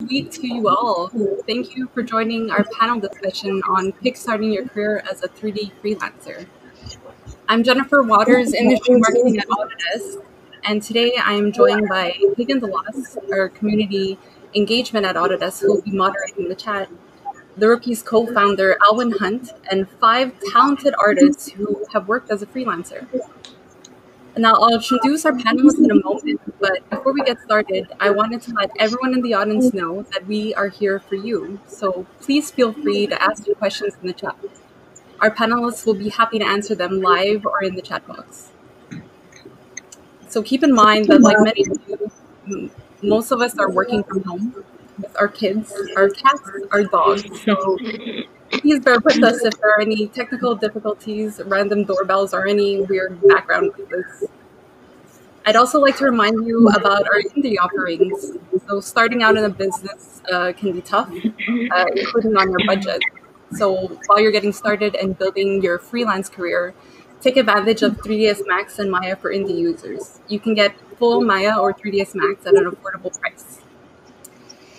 week to you all. Thank you for joining our panel discussion on kickstarting your career as a 3D freelancer. I'm Jennifer Watters, Industry Marketing at Autodesk, and today I am joined by Hagen DeLoss, our community engagement at Autodesk, who will be moderating the chat, the Rookie's co-founder Alwyn Hunt, and five talented artists who have worked as a freelancer. Now, I'll introduce our panelists in a moment, but before we get started, I wanted to let everyone in the audience know that we are here for you. So please feel free to ask your questions in the chat. Our panelists will be happy to answer them live or in the chat box. So keep in mind that, like many of you, most of us are working from home with our kids, our cats, our dogs. So please bear with us if there are any technical difficulties, random doorbells, or any weird background noises. I'd also like to remind you about our indie offerings. So, starting out in a business uh, can be tough, uh, including on your budget. So, while you're getting started and building your freelance career, take advantage of 3ds Max and Maya for indie users. You can get full Maya or 3ds Max at an affordable price.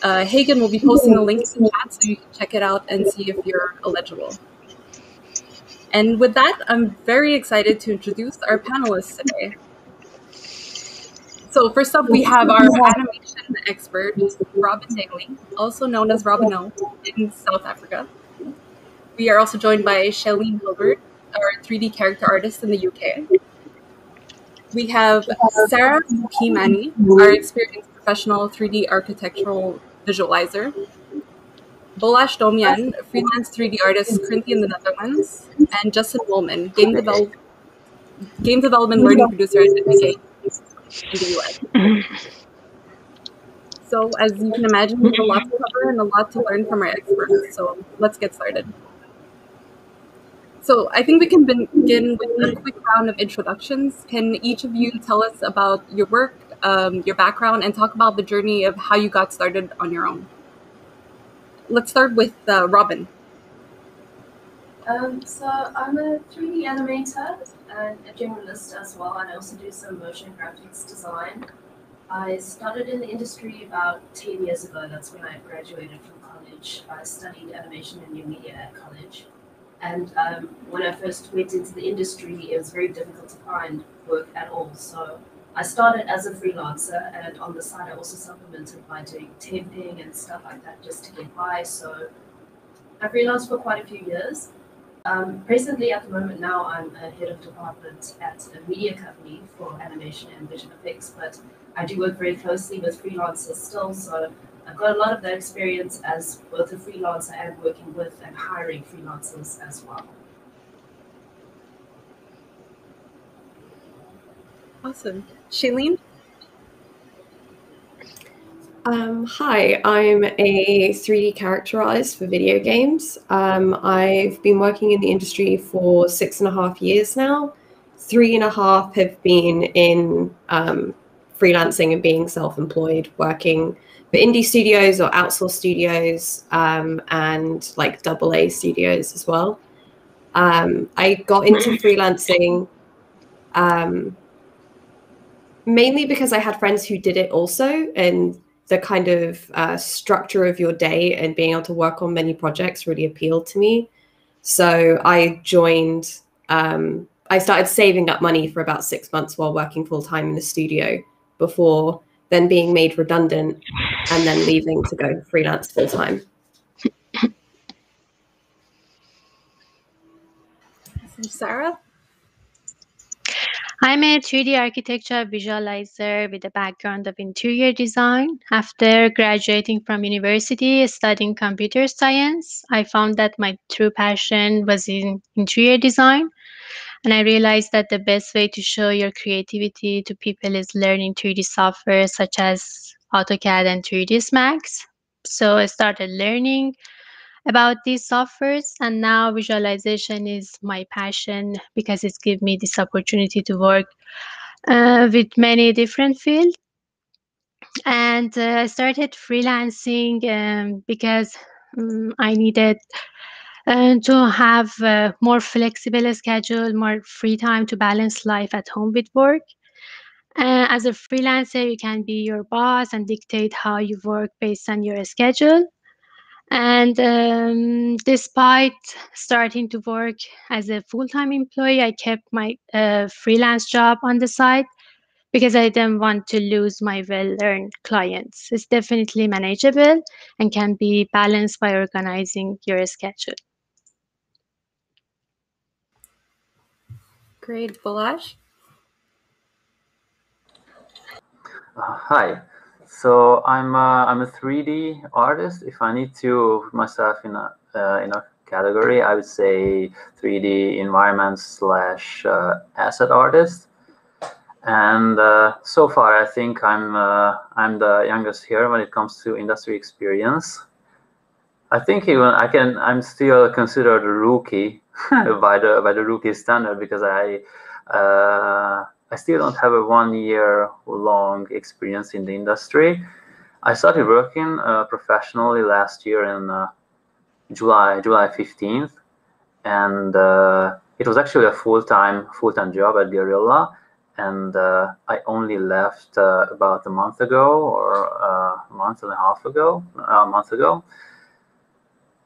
Uh, Hagen will be posting the links in chat so you can check it out and see if you're eligible. And with that, I'm very excited to introduce our panelists today. So first up, we have our animation expert, Robyn Daley, also known as Robin O in South Africa. We are also joined by Shayleen Hulbert, our 3D character artist in the UK. We have Sara P. Our experienced professional 3D architectural visualizer. Balazs Domjan, freelance 3D artist currently in the Netherlands, and Justin Mohlman, game, develop, game development learning producer at in the US. So, as you can imagine, we have a lot to cover and a lot to learn from our experts. So, let's get started. So, I think we can begin with a quick round of introductions. Can each of you tell us about your work, um, your background, and talk about the journey of how you got started on your own. Let's start with uh, Robyn. Um, so I'm a 3D animator and a generalist as well, and I also do some motion graphics design. I started in the industry about 10 years ago. That's when I graduated from college. I studied animation and new media at college. And um, when I first went into the industry, it was very difficult to find work at all. So I started as a freelancer, and on the side, I also supplemented by doing temping and stuff like that just to get by. So I freelanced for quite a few years. Um, presently, at the moment now, I'm a head of department at a media company for animation and visual effects, but I do work very closely with freelancers still. So I've got a lot of that experience as both a freelancer and working with and hiring freelancers as well. Awesome. Shayleen? Um, hi, I'm a 3D character artist for video games. Um, I've been working in the industry for six and a half years now. Three and a half have been in um, freelancing and being self employed, working for indie studios or outsourced studios um, and like double A studios as well. Um, I got into freelancing um, mainly because I had friends who did it also, and the kind of uh, structure of your day and being able to work on many projects really appealed to me. So I joined. Um, I started saving up money for about six months while working full time in the studio before then being made redundant and then leaving to go freelance full time. Sara? I'm a 3D architecture visualizer with a background of interior design. After graduating from university studying computer science, I found that my true passion was in interior design. And I realized that the best way to show your creativity to people is learning 3D software such as AutoCAD and 3ds Max. So I started learning about these softwares and now visualization is my passion because it's given me this opportunity to work uh, with many different fields and uh, i started freelancing um, because um, i needed uh, to have a more flexible schedule more free time to balance life at home with work Uh, as a freelancer, you can be your boss and dictate how you work based on your schedule. And um, despite starting to work as a full time employee, I kept my uh, freelance job on the side because I didn't want to lose my well earned clients. It's definitely manageable and can be balanced by organizing your schedule. Great. Balazs? Uh, hi. So I'm uh, I'm a 3D artist. If I need to myself in a uh, in a category, I would say 3D environment slash uh, asset artist. And uh, so far, I think I'm uh, I'm the youngest here when it comes to industry experience. I think even I can I'm still considered a rookie by the by the rookie standard because I I still don't have a one year long experience in the industry. I started working uh, professionally last year in uh, July July 15th, and uh, it was actually a full time full time job at Guerrilla. And uh, I only left uh, about a month ago or uh, a month and a half ago, a month ago.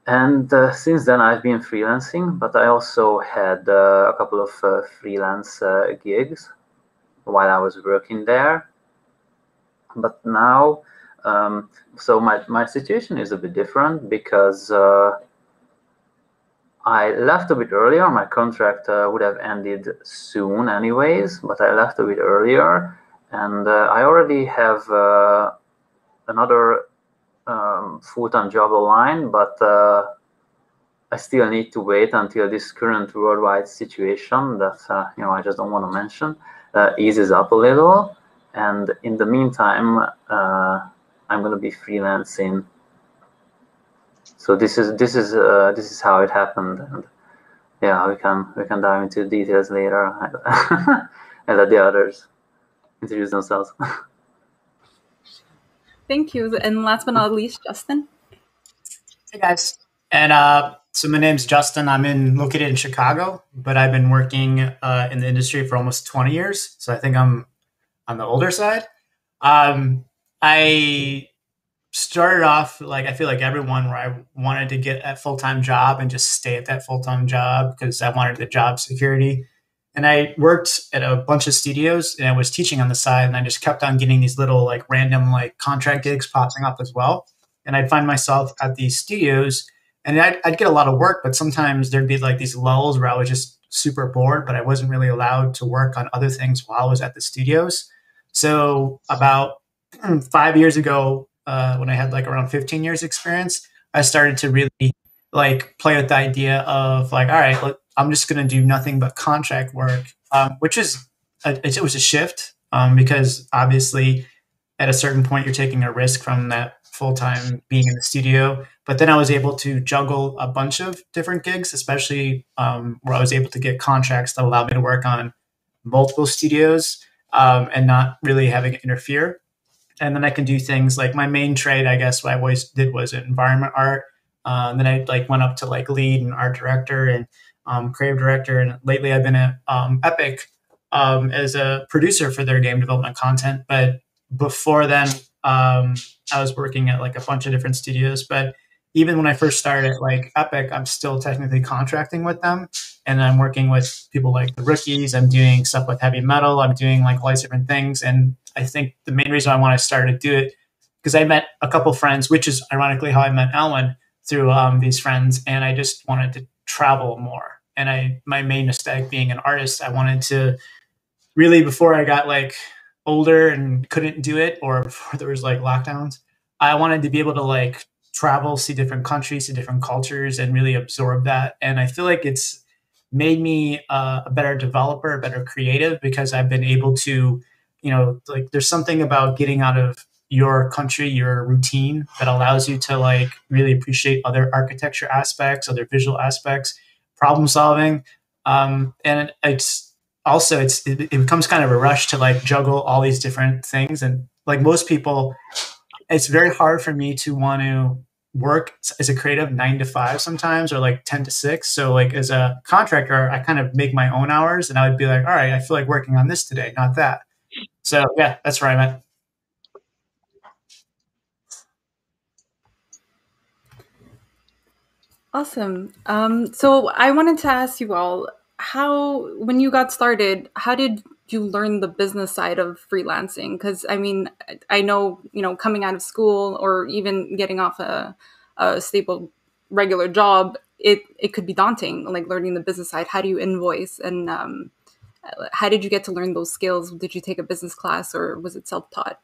And since then, I've been freelancing, but I also had a couple of freelance gigs while I was working there. But now, um, so my, my situation is a bit different because uh, I left a bit earlier. My contract uh, would have ended soon, anyways, but I left a bit earlier. And uh, I already have uh, another um, full time job online, but uh, I still need to wait until this current worldwide situation that uh, you know I just don't want to mention uh, eases up a little. And in the meantime, uh, I'm going to be freelancing. So this is this is uh, this is how it happened, and yeah, we can we can dive into details later and let the others introduce themselves. Thank you. And last but not least, Justin. Hey guys, and uh, so my name's Justin. I'm in located in Chicago, but I've been working uh, in the industry for almost 20 years. So I think I'm on the older side. Um, I started off like I feel like everyone where I wanted to get a full time job and just stay at that full time job because I wanted the job security. And I worked at a bunch of studios and I was teaching on the side and I just kept on getting these little like random like contract gigs popping up as well. And I'd find myself at these studios and I'd, I'd, get a lot of work, but sometimes there'd be like these lulls where I was just super bored, but I wasn't really allowed to work on other things while I was at the studios. So about five years ago, uh, when I had like around 15 years experience, I started to really like play with the idea of like, all right, look, I'm just going to do nothing but contract work, um, which is a, it was a shift um, because obviously at a certain point you're taking a risk from that full time being in the studio. But then I was able to juggle a bunch of different gigs, especially um, where I was able to get contracts that allowed me to work on multiple studios um, and not really having it interfere. And then I can do things like my main trade, I guess, what I always did was environment art. Uh, then I like went up to like lead and art director and um, creative director. And lately I've been at um, Epic um, as a producer for their game development content. But before then, um, I was working at like a bunch of different studios, but even when I first started at like Epic, I'm still technically contracting with them. And I'm working with people like the rookies. I'm doing stuff with heavy metal. I'm doing like all these different things. And I think the main reason I want to start to do it because I met a couple friends, which is ironically how I met Alwyn through um, these friends. And I just wanted to travel more. And I, my main mistake being an artist, I wanted to really, before I got like older and couldn't do it or before there was like lockdowns i wanted to be able to like travel see different countries see different cultures and really absorb that. And i feel like it's made me uh, a better developer a better creative because i've been able to you know like there's something about getting out of your country your routine that allows you to like really appreciate other architecture aspects other visual aspects problem solving. Um, and it's also it's it, it becomes kind of a rush to like juggle all these different things and like most people it's very hard for me to want to work as a creative nine to five sometimes or like 10 to six. So like as a contractor, I kind of make my own hours and I would be like, all right, I feel like working on this today, not that. So yeah, that's where I'm at. Awesome. Um, so I wanted to ask you all how, when you got started, how did you learn the business side of freelancing? Because I mean, I know you know coming out of school or even getting off a, a stable regular job, it it could be daunting. Like learning the business side. How do you invoice and um, how did you get to learn those skills? Did you take a business class or was it self taught?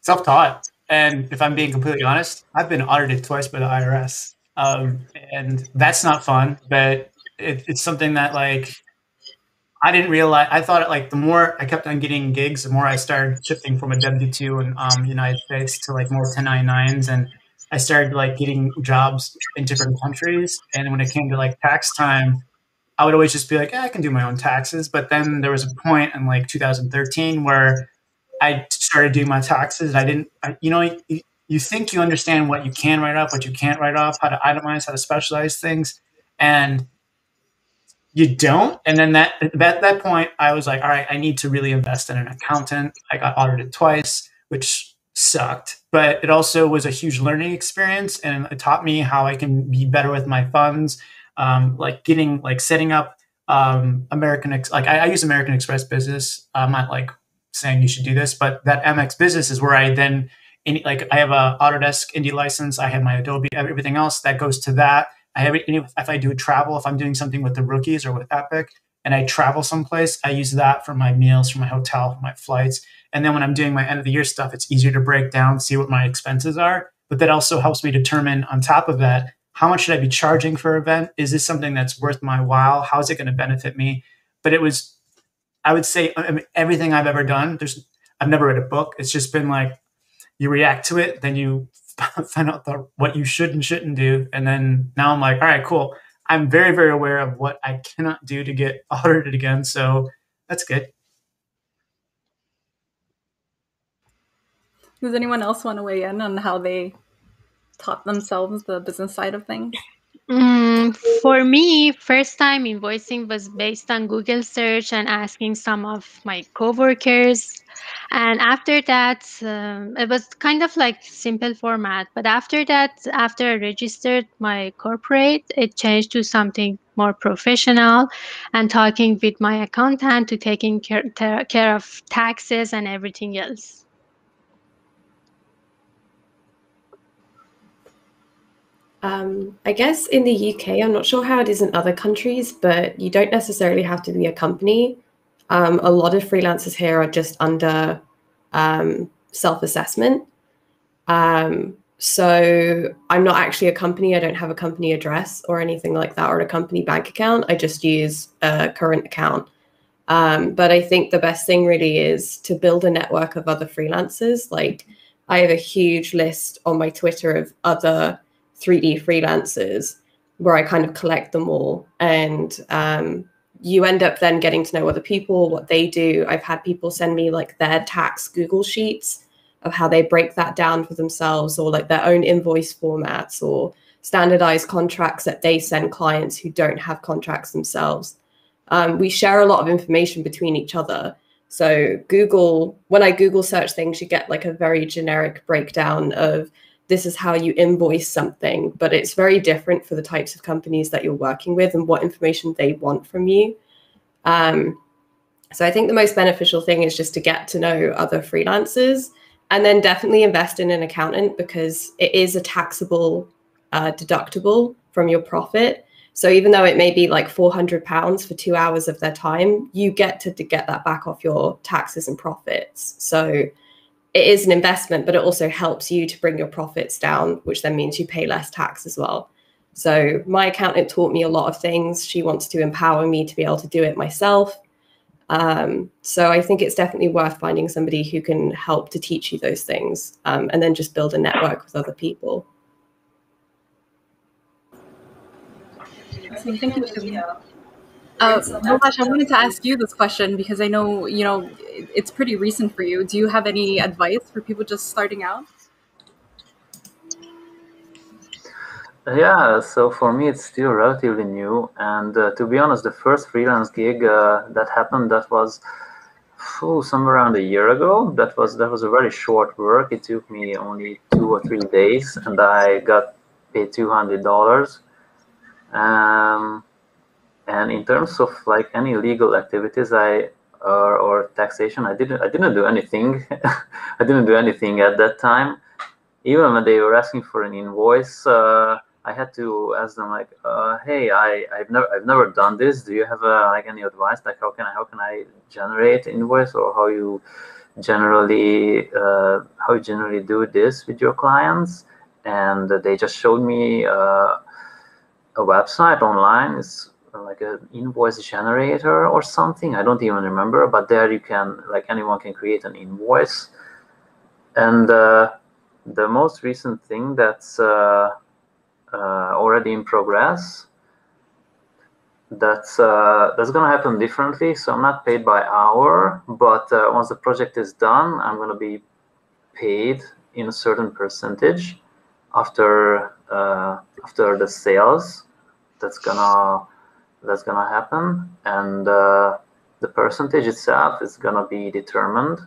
Self taught. And if I'm being completely honest, I've been audited twice by the IRS. Um, and that's not fun, but it, it's something that like I didn't realize. I thought it like the more I kept on getting gigs, the more I started shifting from a W two in um, United States to like more 1099s, and I started like getting jobs in different countries. And when it came to like tax time, I would always just be like, yeah, I can do my own taxes. But then there was a point in like 2013 where I started doing my taxes. I didn't, I, you know, you, think you understand what you can write off, what you can't write off, how to itemize, how to specialize things, and you don't. And then that at that point, I was like, all right, I need to really invest in an accountant. I got audited twice, which sucked, but it also was a huge learning experience, and it taught me how I can be better with my funds, um, like getting like setting up um, American like I, I, use American Express Business. I'm not like saying you should do this, but that Amex business is where I then like I have a Autodesk Indie license, I have my Adobe, everything else that goes to that. I have if I do travel, if I'm doing something with the rookies or with Epic, and I travel someplace, I use that for my meals, for my hotel, for my flights. And then when I'm doing my end of the year stuff, it's easier to break down, see what my expenses are. But that also helps me determine on top of that, how much should I be charging for an event? Is this something that's worth my while? How is it going to benefit me? But it was I would say I mean, everything I've ever done. There's I've never read a book. It's just been like you react to it, then you find out the, what you should and shouldn't do, and then now I'm like, all right, cool. I'm very very aware of what I cannot do to get audited again. So that's good. Does anyone else want to weigh in on how they taught themselves the business side of things? Mm, for me, first time invoicing was based on Google search and asking some of my coworkers. And after that, um, it was kind of like simple format. But after that, after I registered my corporate, it changed to something more professional and talking with my accountant to taking care, care of taxes and everything else. Um, I guess in the UK, I'm not sure how it is in other countries, but you don't necessarily have to be a company. Um, a lot of freelancers here are just under um, self assessment. Um, so I'm not actually a company. I don't have a company address or anything like that or a company bank account. I just use a current account. Um, but I think the best thing really is to build a network of other freelancers. Like I have a huge list on my Twitter of other 3D freelancers where I kind of collect them all. And um, you end up then getting to know other people, what they do. I've had people send me like their tax Google Sheets of how they break that down for themselves or like their own invoice formats or standardized contracts that they send clients who don't have contracts themselves. Um, we share a lot of information between each other. So Google, when I Google search things, you get like a very generic breakdown of this is how you invoice something, but it's very different for the types of companies that you're working with and what information they want from you. Um, so I think the most beneficial thing is just to get to know other freelancers and then definitely invest in an accountant because it is a taxable uh, deductible from your profit. So even though it may be like 400 pounds for two hours of their time, you get to, to get that back off your taxes and profits. So it is an investment, but it also helps you to bring your profits down, which then means you pay less tax as well. So my accountant taught me a lot of things. She wants to empower me to be able to do it myself. Um, so I think it's definitely worth finding somebody who can help to teach you those things um, and then just build a network with other people. Thank you. Uh, Balazs, I wanted to ask you this question because I know you know it's pretty recent for you. Do you have any advice for people just starting out? Yeah, so for me, it's still relatively new. And uh, to be honest, the first freelance gig uh, that happened, that was oh, somewhere around a year ago. That was that was a very short work. It took me only two or three days, and I got paid two hundred dollars. Um, and in terms of like any legal activities, I or, or taxation, I didn't I didn't do anything. I didn't do anything at that time. Even when they were asking for an invoice. Uh, I had to ask them like, uh, "Hey, I've never I've never done this. Do you have uh, like any advice? Like, how can I how can I generate invoice or how you generally uh, how you generally do this with your clients?" And they just showed me uh, a website online. It's like an invoice generator or something. I don't even remember, but there you can like anyone can create an invoice. And uh, the most recent thing that's uh, uh, already in progress. That's uh, that's gonna happen differently. So I'm not paid by hour, but uh, once the project is done, I'm gonna be paid in a certain percentage after after the sales. That's gonna that's gonna happen, and uh, the percentage itself is gonna be determined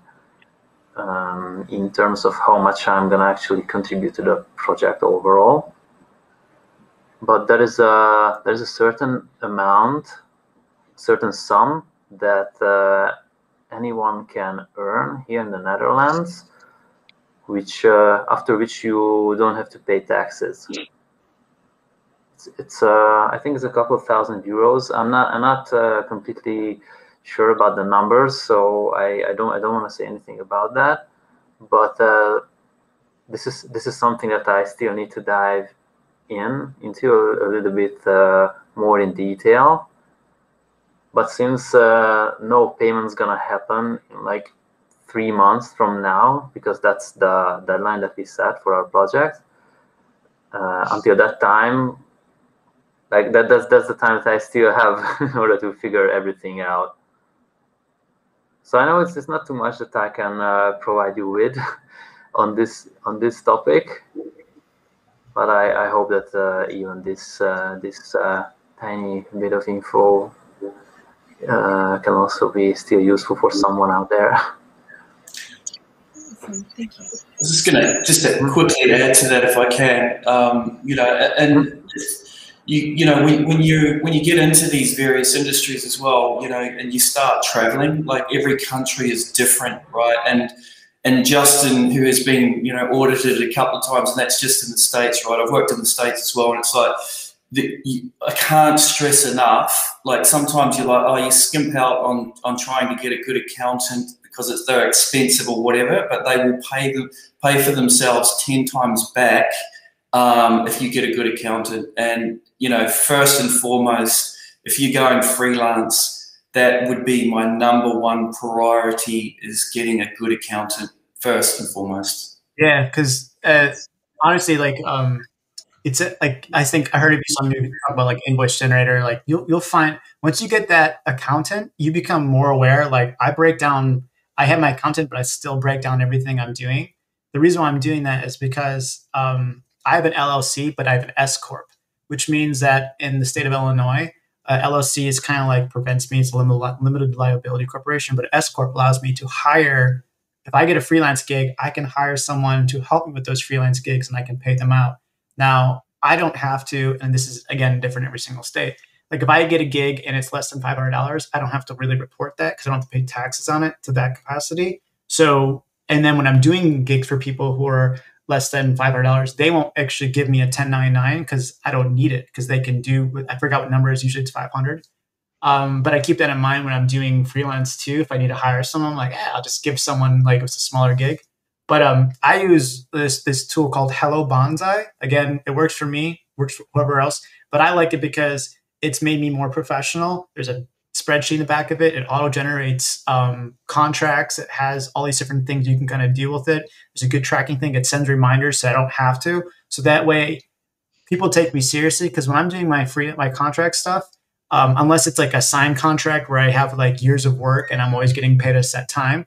um, in terms of how much I'm gonna actually contribute to the project overall but there is a there is a certain amount, certain sum that uh, anyone can earn here in the Netherlands, which uh, after which you don't have to pay taxes. It's, uh, I think it's a couple of thousand euros. I'm not I'm not uh, completely sure about the numbers, so I, I don't I don't want to say anything about that. But uh, this is this is something that I still need to dive in into a, a little bit uh, more in detail. But since uh, no payment's gonna happen in like three months from now, because that's the deadline that we set for our project, uh, until that time, like that, that's that's the time that I still have in order to figure everything out. So I know it's, it's not too much that I can uh, provide you with on this on this topic but I, I hope that uh, even this uh, this uh, tiny bit of info uh, can also be still useful for someone out there. Awesome. Thank you. I was just gonna just quickly add to that if I can. Um, you know, and you you know when, when you when you get into these various industries as well, you know, and you start traveling, like every country is different, right? And and Justin, who has been, you know, audited a couple of times, and that's just in the States, right? I've worked in the States as well, and it's like, the, you, I can't stress enough. Like sometimes you're like, oh, you skimp out on, on trying to get a good accountant because it's they're expensive or whatever, but they will pay them pay for themselves ten times back um, if you get a good accountant. And you know, first and foremost, if you're going freelance, that would be my number one priority is getting a good accountant first and foremost. Yeah, because uh, honestly, like um, it's a, like I think I heard it be something talk about like invoice generator. Like you'll you'll find once you get that accountant, you become more aware. Like I break down. I have my accountant, but I still break down everything I'm doing. The reason why I'm doing that is because um, I have an LLC, but I have an S corp, which means that in the state of Illinois, uh, LLC is kind of like prevents me. It's a limited, liability corporation, but S corp allows me to hire. If I get a freelance gig, I can hire someone to help me with those freelance gigs, and I can pay them out. Now, I don't have to, and this is again different every single state. Like if I get a gig and it's less than five hundred dollars, I don't have to really report that because I don't have to pay taxes on it to that capacity. So, and then when I'm doing gigs for people who are less than $500 they won't actually give me a 1099 because i don't need it because they can do i forgot what number is usually it's 500 um, but i keep that in mind when i'm doing freelance too. If i need to hire someone I'm like eh, i'll just give someone like it's a smaller gig. But um, i use this this tool called hello bonsai. Again it works for me works for whoever else but i like it because it's made me more professional. There's a spreadsheet in the back of it. It auto generates um, contracts. It has all these different things you can kind of deal with it. There's a good tracking thing. It sends reminders so I don't have to. So that way, people take me seriously because when I'm doing my free my contract stuff, um, unless it's like a signed contract where I have like years of work and I'm always getting paid a set time,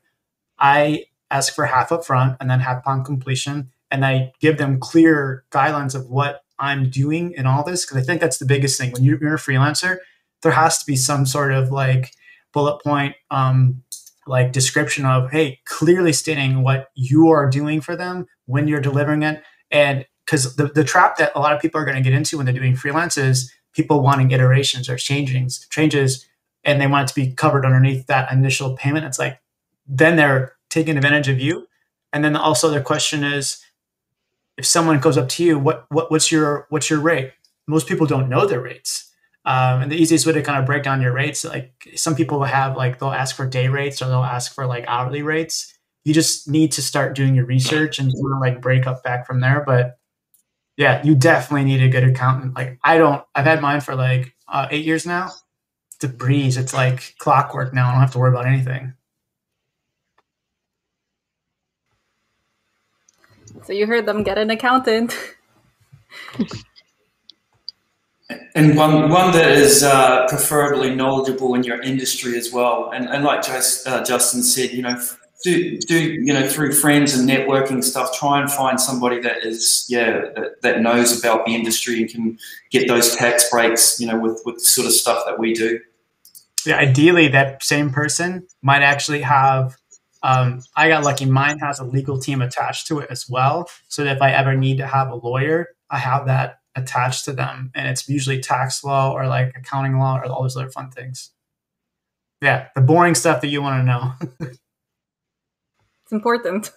I ask for half up front and then half upon completion, and I give them clear guidelines of what I'm doing in all this? Because I think that's the biggest thing. When you're, you're, a freelancer, there has to be some sort of like bullet point, um, like description of, hey, clearly stating what you are doing for them when you're delivering it. And because the, the trap that a lot of people are going to get into when they're doing freelance is people wanting iterations or changings, changes, and they want it to be covered underneath that initial payment. It's like, then they're taking advantage of you. And then also the question is, if someone goes up to you, what, what what's your what's your rate? Most people don't know their rates. Um, and the easiest way to kind of break down your rates, like some people will have like they'll ask for day rates or they'll ask for like hourly rates. You just need to start doing your research and sort of like break up back from there. But yeah, you definitely need a good accountant. Like I don't, I've had mine for like uh, eight years now. It's a breeze. It's like clockwork now. I don't have to worry about anything. So you heard them get an accountant. and one one that is uh, preferably knowledgeable in your industry as well. And, and like uh, Justin said, you know, do do you know through friends and networking stuff, try and find somebody that is yeah that, that knows about the industry and can get those tax breaks. You know, with with the sort of stuff that we do. Yeah, ideally, that same person might actually have um, I got lucky. Mine has a legal team attached to it as well. So that if I ever need to have a lawyer, I have that attached to them. And it's usually tax law or like accounting law or all those other fun things. Yeah, the boring stuff that you want to know. it's important.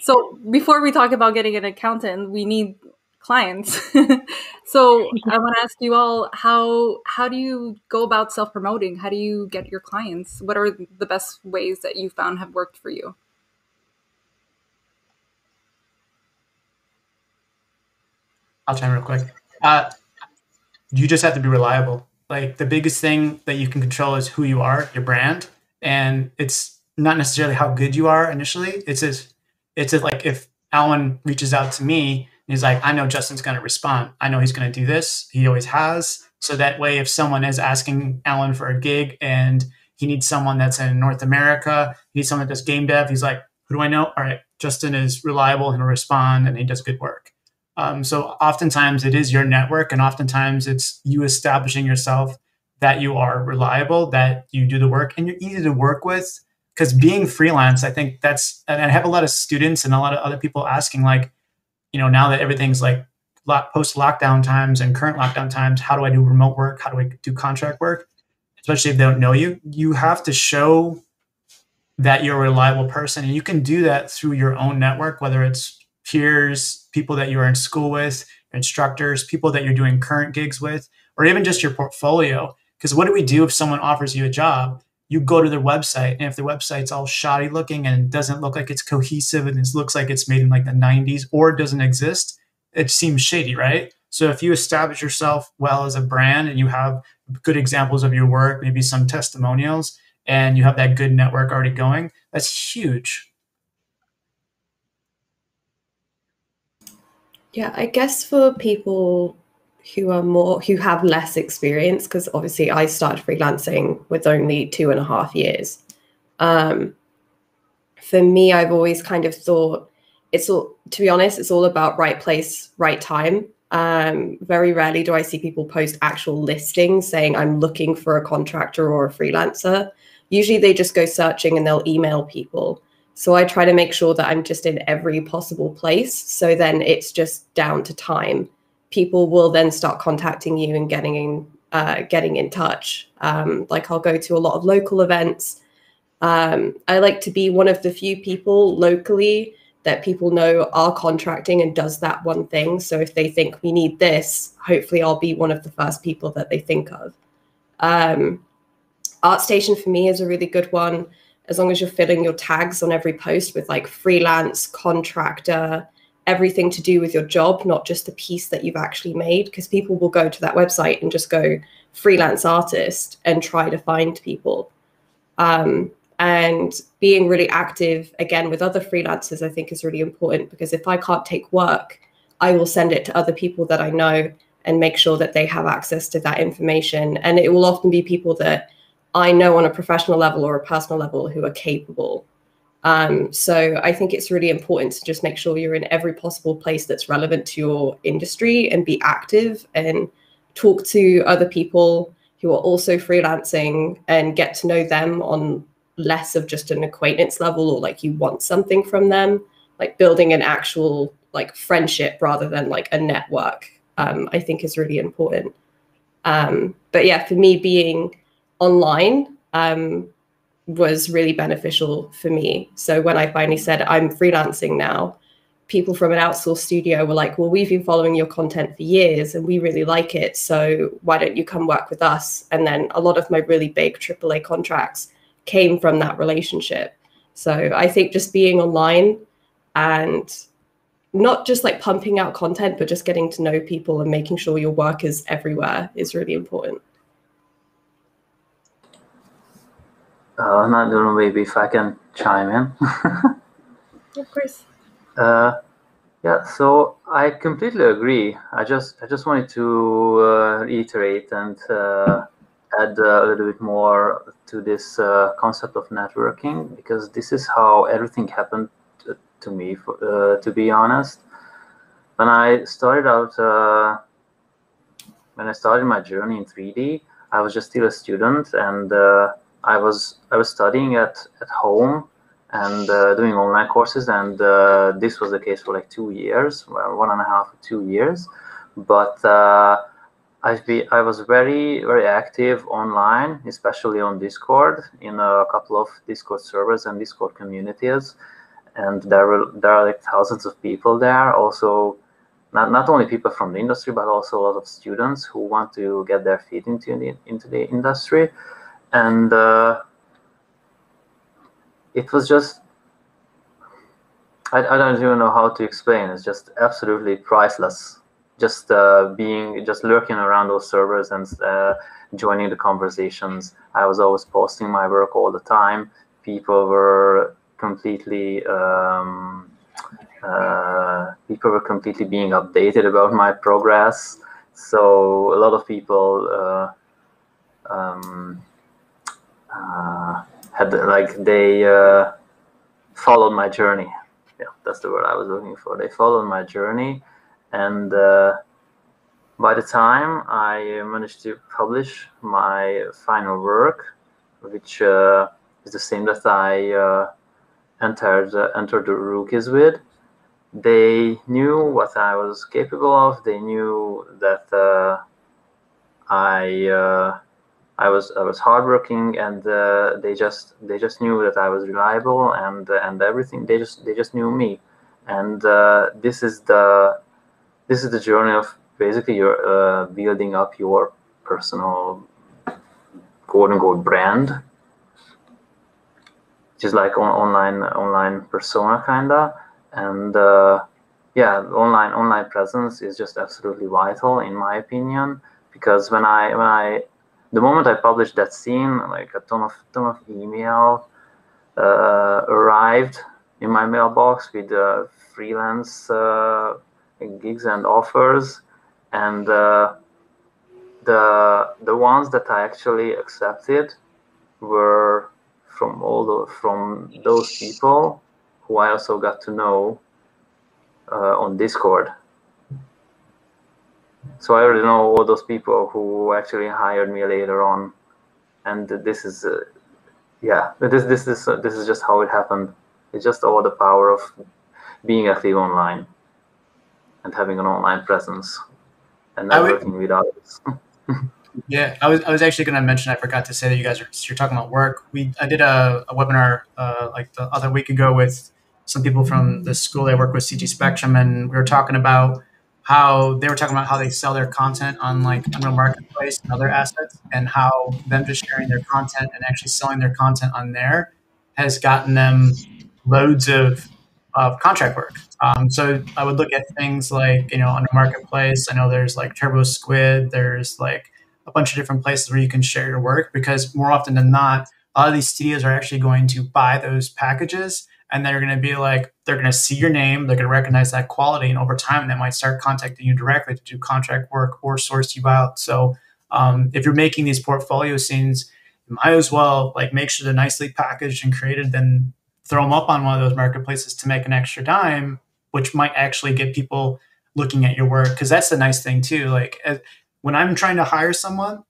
so before we talk about getting an accountant, we need clients. so I want to ask you all how how do you go about self promoting? How do you get your clients? What are the best ways that you found have worked for you? I'll try real quick. Uh, you just have to be reliable. Like the biggest thing that you can control is who you are, your brand, and it's not necessarily how good you are initially. It's as it's as like if Alwyn reaches out to me he's like, I know Justin's going to respond. I know he's going to do this. He always has. So that way, if someone is asking Alwyn for a gig and he needs someone that's in North America, he needs someone that does game dev, he's like, who do I know? All right, Justin is reliable and he'll respond and he does good work. Um, so oftentimes it is your network, and oftentimes it's you establishing yourself that you are reliable, that you do the work, and you're easy to work with. Because being freelance, I think that's, and I have a lot of students and a lot of other people asking, like, you know, now that everything's like post lockdown times and current lockdown times, how do I do remote work? How do I do contract work? Especially if they don't know you, you have to show that you're a reliable person. And you can do that through your own network, whether it's peers, people that you are in school with, instructors, people that you're doing current gigs with, or even just your portfolio. Because what do we do if someone offers you a job? you go to their website and if their website's all shoddy looking and doesn't look like it's cohesive and it looks like it's made in like the 90s or doesn't exist it seems shady right so if you establish yourself well as a brand and you have good examples of your work maybe some testimonials and you have that good network already going that's huge yeah i guess for people who are more who have less experience because obviously I started freelancing with only two and a half years. Um, for me, I've always kind of thought it's all to be honest, it's all about right place, right time. Um, very rarely do I see people post actual listings saying I'm looking for a contractor or a freelancer. Usually they just go searching and they'll email people. So I try to make sure that I'm just in every possible place. So then it's just down to time people will then start contacting you and getting in uh, getting in touch. Um, like I'll go to a lot of local events. Um, I like to be one of the few people locally that people know are contracting and does that one thing. So if they think we need this, hopefully I'll be one of the first people that they think of. Um, ArtStation for me is a really good one. As long as you're filling your tags on every post with like freelance, contractor, everything to do with your job, not just the piece that you've actually made. Because people will go to that website and just go freelance artist and try to find people. Um, and being really active again with other freelancers, I think is really important because if I can't take work, I will send it to other people that I know and make sure that they have access to that information. And it will often be people that I know on a professional level or a personal level who are capable Um, so I think it's really important to just make sure you're in every possible place that's relevant to your industry and be active and talk to other people who are also freelancing and get to know them on less of just an acquaintance level or like you want something from them, like building an actual like friendship rather than like a network, um, I think is really important. Um, but yeah, for me, being online um, was really beneficial for me. So when I finally said I'm freelancing now, people from an outsourced studio were like, well, we've been following your content for years and we really like it. So why don't you come work with us? And then a lot of my really big AAA contracts came from that relationship. So I think just being online and not just like pumping out content, but just getting to know people and making sure your work is everywhere is really important. Uh, I'm not know maybe if I can chime in. of course. Uh, yeah, so I completely agree. I just I just wanted to uh, reiterate and uh, add a little bit more to this uh, concept of networking because this is how everything happened to, me. For, uh, to be honest, when I started out, uh, when I started my journey in 3D, I was just still a student and uh, I was I was studying at at home and uh, doing online courses, and uh, this was the case for like two years, well, one and a half, two years. But uh, I be I was very very active online, especially on Discord, in a couple of Discord servers and Discord communities, and there were there are like thousands of people there. Also, not not only people from the industry, but also a lot of students who want to get their feet into the into the industry, and uh, it was just I, I don't even know how to explain. It's just absolutely priceless. Just uh, being, just lurking around those servers and uh, joining the conversations. I was always posting my work all the time. People were completely, um, uh, people were completely being updated about my progress. So a lot of people uh, um, uh, had like they uh, followed my journey. Yeah, that's the word I was looking for. They followed my journey, and uh, by the time I managed to publish my final work, which uh, is the same that I uh, entered uh, entered the rookies with, they knew what I was capable of. They knew that I I was I was hardworking, and uh, they just they just knew that I was reliable and uh, and everything. They just they just knew me, and uh, this is the this is the journey of basically you're uh, building up your personal quote unquote brand, just like on online online persona kinda, and uh, yeah, online online presence is just absolutely vital in my opinion. Because when I when I the moment I published that scene, like a ton of ton of email uh, arrived in my mailbox with uh, freelance uh, gigs and offers, and uh, the the ones that I actually accepted were from all the, from those people who I also got to know uh, on Discord so I already know all those people who actually hired me later on, and this is, uh, yeah, this this is uh, this is just how it happened. It's just all the power of being active online and having an online presence and networking with others. yeah, I was I was actually going to mention. I forgot to say that you guys are you're talking about work. We I did a, a webinar uh, like the other week ago with some people from the school I work with, CG Spectrum, and we were talking about how they were talking about how they sell their content on like Unreal Marketplace and other assets, and how them just sharing their content and actually selling their content on there has gotten them loads of of contract work. Um, so I would look at things like you know on Unreal Marketplace. I know there's like Turbo Squid. There's like a bunch of different places where you can share your work because more often than not, a lot of these studios are actually going to buy those packages and they're going to be like they're going to see your name they're going to recognize that quality and over time they might start contacting you directly to do contract work or source you out so um, if you're making these portfolio scenes you might as well like make sure they're nicely packaged and created then throw them up on one of those marketplaces to make an extra dime, which might actually get people looking at your work. Because that's the nice thing too. Like as, when I'm trying to hire someone,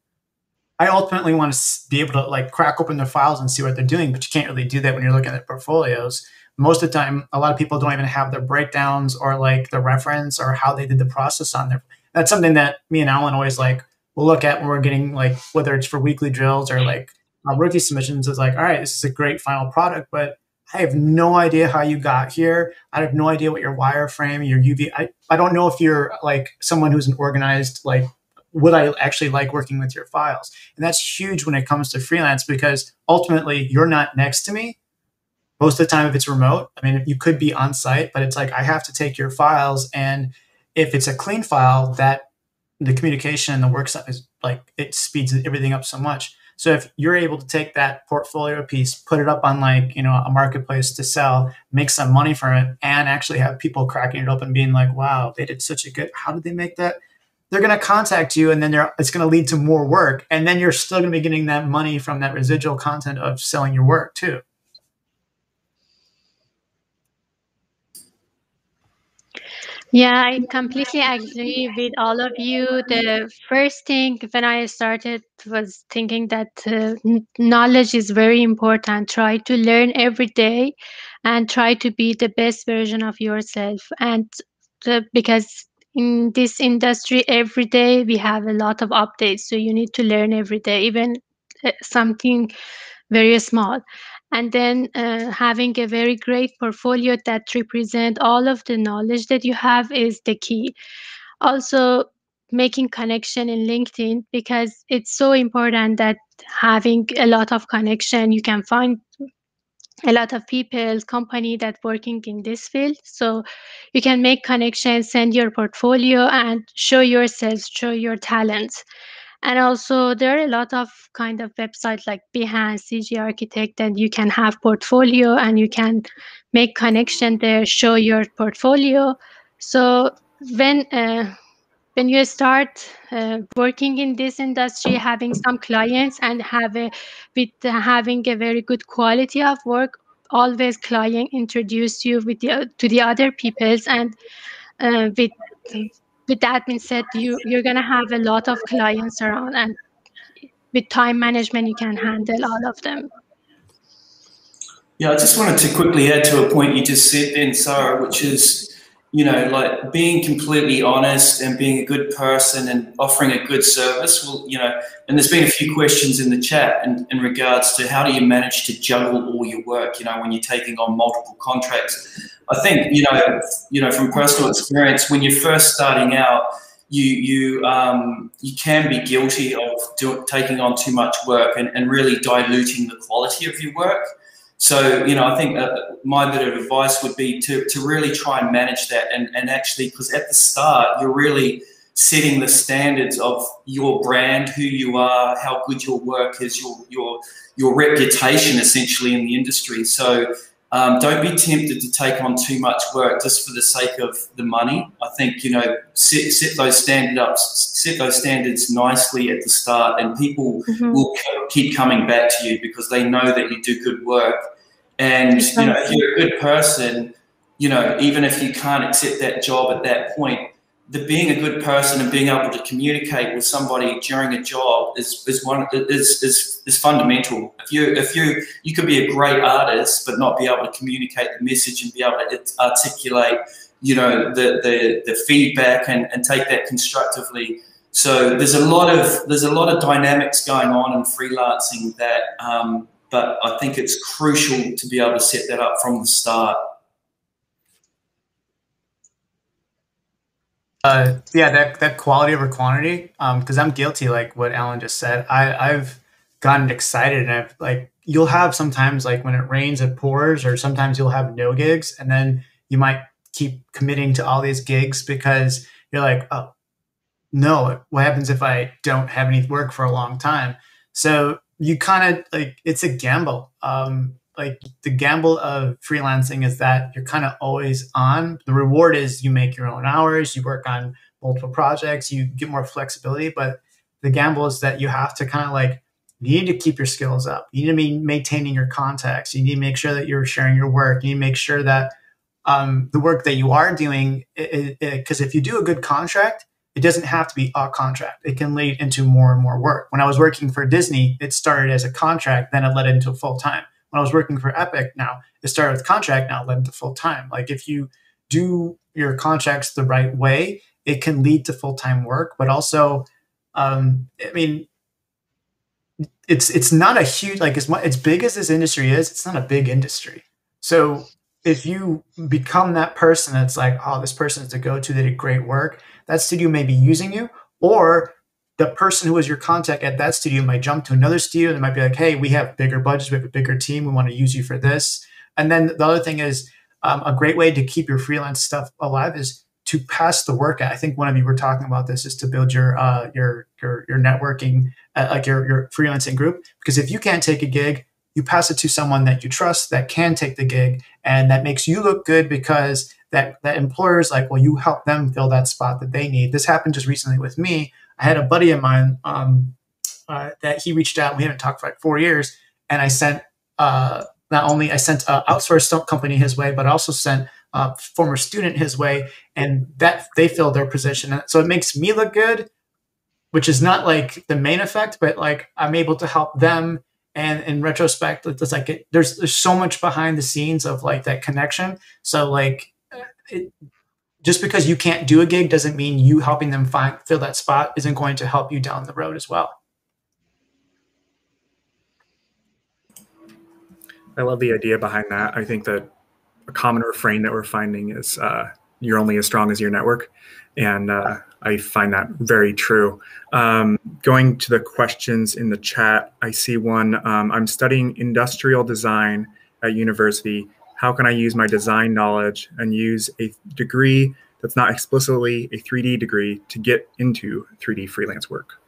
I ultimately want to be able to like crack open their files and see what they're doing, but you can't really do that when you're looking at portfolios. Most of the time, a lot of people don't even have their breakdowns or like the reference or how they did the process on there. That's something that me and Alwyn always like we'll look at when we're getting like whether it's for weekly drills or like uh, rookie submissions is like, all right, this is a great final product, but I have no idea how you got here. I have no idea what your wireframe, your UV. I, I don't know if you're like someone who's an organized, like, would I actually like working with your files? And that's huge when it comes to freelance because ultimately you're not next to me. Most of the time, if it's remote, I mean, you could be on site, but it's like I have to take your files. And if it's a clean file, that the communication and the work stuff is like it speeds everything up so much. So if you're able to take that portfolio piece, put it up on like, you know, a marketplace to sell, make some money from it, and actually have people cracking it open being like, wow, they did such a good, how did they make that? They're going to contact you and then it's going to lead to more work. And then you're still going to be getting that money from that residual content of selling your work too. Yeah, I completely agree with all of you. The first thing when I started was thinking that uh, knowledge is very important. Try to learn every day and try to be the best version of yourself. And the, because in this industry, every day we have a lot of updates. So you need to learn every day, even uh, something very small and then uh, having a very great portfolio that represent all of the knowledge that you have is the key also making connection in linkedin because it's so important that having a lot of connection you can find a lot of people company that working in this field. So you can make connections send your portfolio and show yourself show your talents. And also there are a lot of kind of websites like behance cg architect that you can have portfolio and you can make connection there show your portfolio. So when uh, when you start uh, working in this industry having some clients and have a with having a very good quality of work always client introduce you with the to the other peoples and uh, with with that being said, you you're gonna have a lot of clients around, and with time management, you can handle all of them. Yeah, I just wanted to quickly add to a point you just said then, Sara, which is, you know, like being completely honest and being a good person and offering a good service. Well, you know, and there's been a few questions in the chat in, in regards to how do you manage to juggle all your work, you know, when you're taking on multiple contracts. I think you know, you know, from personal experience, when you're first starting out, you you um, you can be guilty of do, taking on too much work and, and really diluting the quality of your work. So you know, I think uh, my bit of advice would be to to really try and manage that and and actually because at the start you're really setting the standards of your brand, who you are, how good your work is, your your your reputation essentially in the industry. So um, don't be tempted to take on too much work just for the sake of the money. I think you know set, set those standard up, set those standards nicely at the start, and people mm-hmm. will keep coming back to you because they know that you do good work. And you know, if you're a good person, you know, even if you can't accept that job at that point, the being a good person and being able to communicate with somebody during a job is, is one is, is, is fundamental. If you if you you could be a great artist but not be able to communicate the message and be able to articulate, you know, the the, the feedback and, and take that constructively. So there's a lot of there's a lot of dynamics going on in freelancing that, um, but I think it's crucial to be able to set that up from the start. Uh, yeah, that that quality over quantity. Um, because I'm guilty, like what Alwyn just said. I I've gotten excited and I've like you'll have sometimes like when it rains it pours, or sometimes you'll have no gigs, and then you might keep committing to all these gigs because you're like, oh no, what happens if I don't have any work for a long time? So you kind of like it's a gamble. Um, like the gamble of freelancing is that you're kind of always on. The reward is you make your own hours, you work on multiple projects, you get more flexibility, but the gamble is that you have to kind of like you need to keep your skills up. You need to be maintaining your contacts. You need to make sure that you're sharing your work. You need to make sure that um, the work that you are doing, because if you do a good contract, it doesn't have to be a contract. It can lead into more and more work. When I was working for Disney, it started as a contract, then it led into full time. When I was working for Epic, now it started with contract, now it led into full time. Like if you do your contracts the right way, it can lead to full time work. But also, um, I mean, it's it's not a huge like as much as big as this industry is. It's not a big industry. So if you become that person that's like, oh, this person is the go to, they did great work. That studio may be using you, or the person who was your contact at that studio might jump to another studio and might be like, hey, we have bigger budgets, we have a bigger team, we want to use you for this. And then the other thing is um, a great way to keep your freelance stuff alive is to pass the work. I think one of you were talking about this is to build your uh, your your your networking, uh, like your your freelancing group. Because if you can't take a gig, you pass it to someone that you trust that can take the gig, and that makes you look good because that that employer is like, well, you help them fill that spot that they need. This happened just recently with me. I had a buddy of mine um, uh, that he reached out. We haven't talked for like four years, and I sent uh, not only I sent an outsourced company his way, but I also sent a former student his way, and that they fill their position. So it makes me look good, which is not like the main effect, but like I'm able to help them. And in retrospect, it's like it, there's there's so much behind the scenes of like that connection. So like, it, just because you can't do a gig doesn't mean you helping them find fill that spot isn't going to help you down the road as well. I love the idea behind that. I think that a common refrain that we're finding is uh, you're only as strong as your network. And uh, I find that very true. Um, going to the questions in the chat, I see one. Um, I'm studying industrial design at university. How can I use my design knowledge and use a degree that's not explicitly a 3D degree to get into 3D freelance work?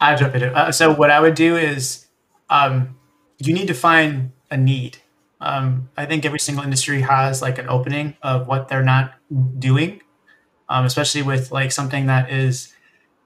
I jump into uh, so what I would do is um, you need to find a need. Um, I think every single industry has like an opening of what they're not doing, um, especially with like something that is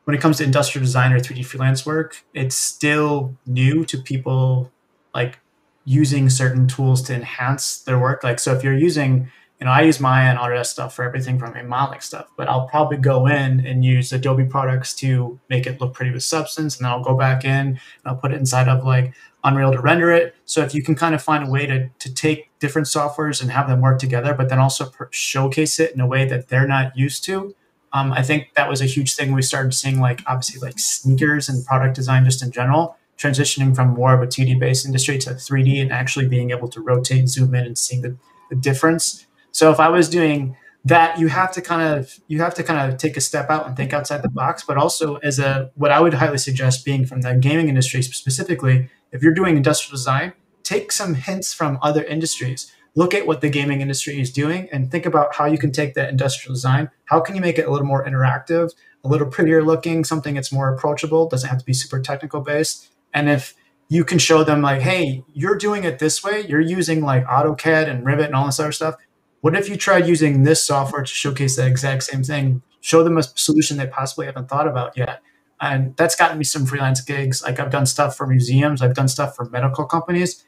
when it comes to industrial design or 3D freelance work, it's still new to people like using certain tools to enhance their work. Like so if you're using you know, I use Maya and Autodesk stuff for everything from Malik stuff, but I'll probably go in and use Adobe products to make it look pretty with substance. And then I'll go back in and I'll put it inside of like Unreal to render it. So if you can kind of find a way to, to take different softwares and have them work together, but then also showcase it in a way that they're not used to, um, I think that was a huge thing we started seeing, like obviously like sneakers and product design just in general, transitioning from more of a 2D based industry to 3D and actually being able to rotate, zoom in, and seeing the, the difference so if I was doing that, you have to kind of you have to kind of take a step out and think outside the box. But also as a what I would highly suggest being from the gaming industry specifically, if you're doing industrial design, take some hints from other industries. Look at what the gaming industry is doing and think about how you can take that industrial design. How can you make it a little more interactive, a little prettier looking, something that's more approachable, doesn't have to be super technical based. And if you can show them like, hey, you're doing it this way, you're using like AutoCAD and Revit and all this other stuff what if you tried using this software to showcase that exact same thing? Show them a solution they possibly haven't thought about yet. And that's gotten me some freelance gigs. Like I've done stuff for museums, I've done stuff for medical companies.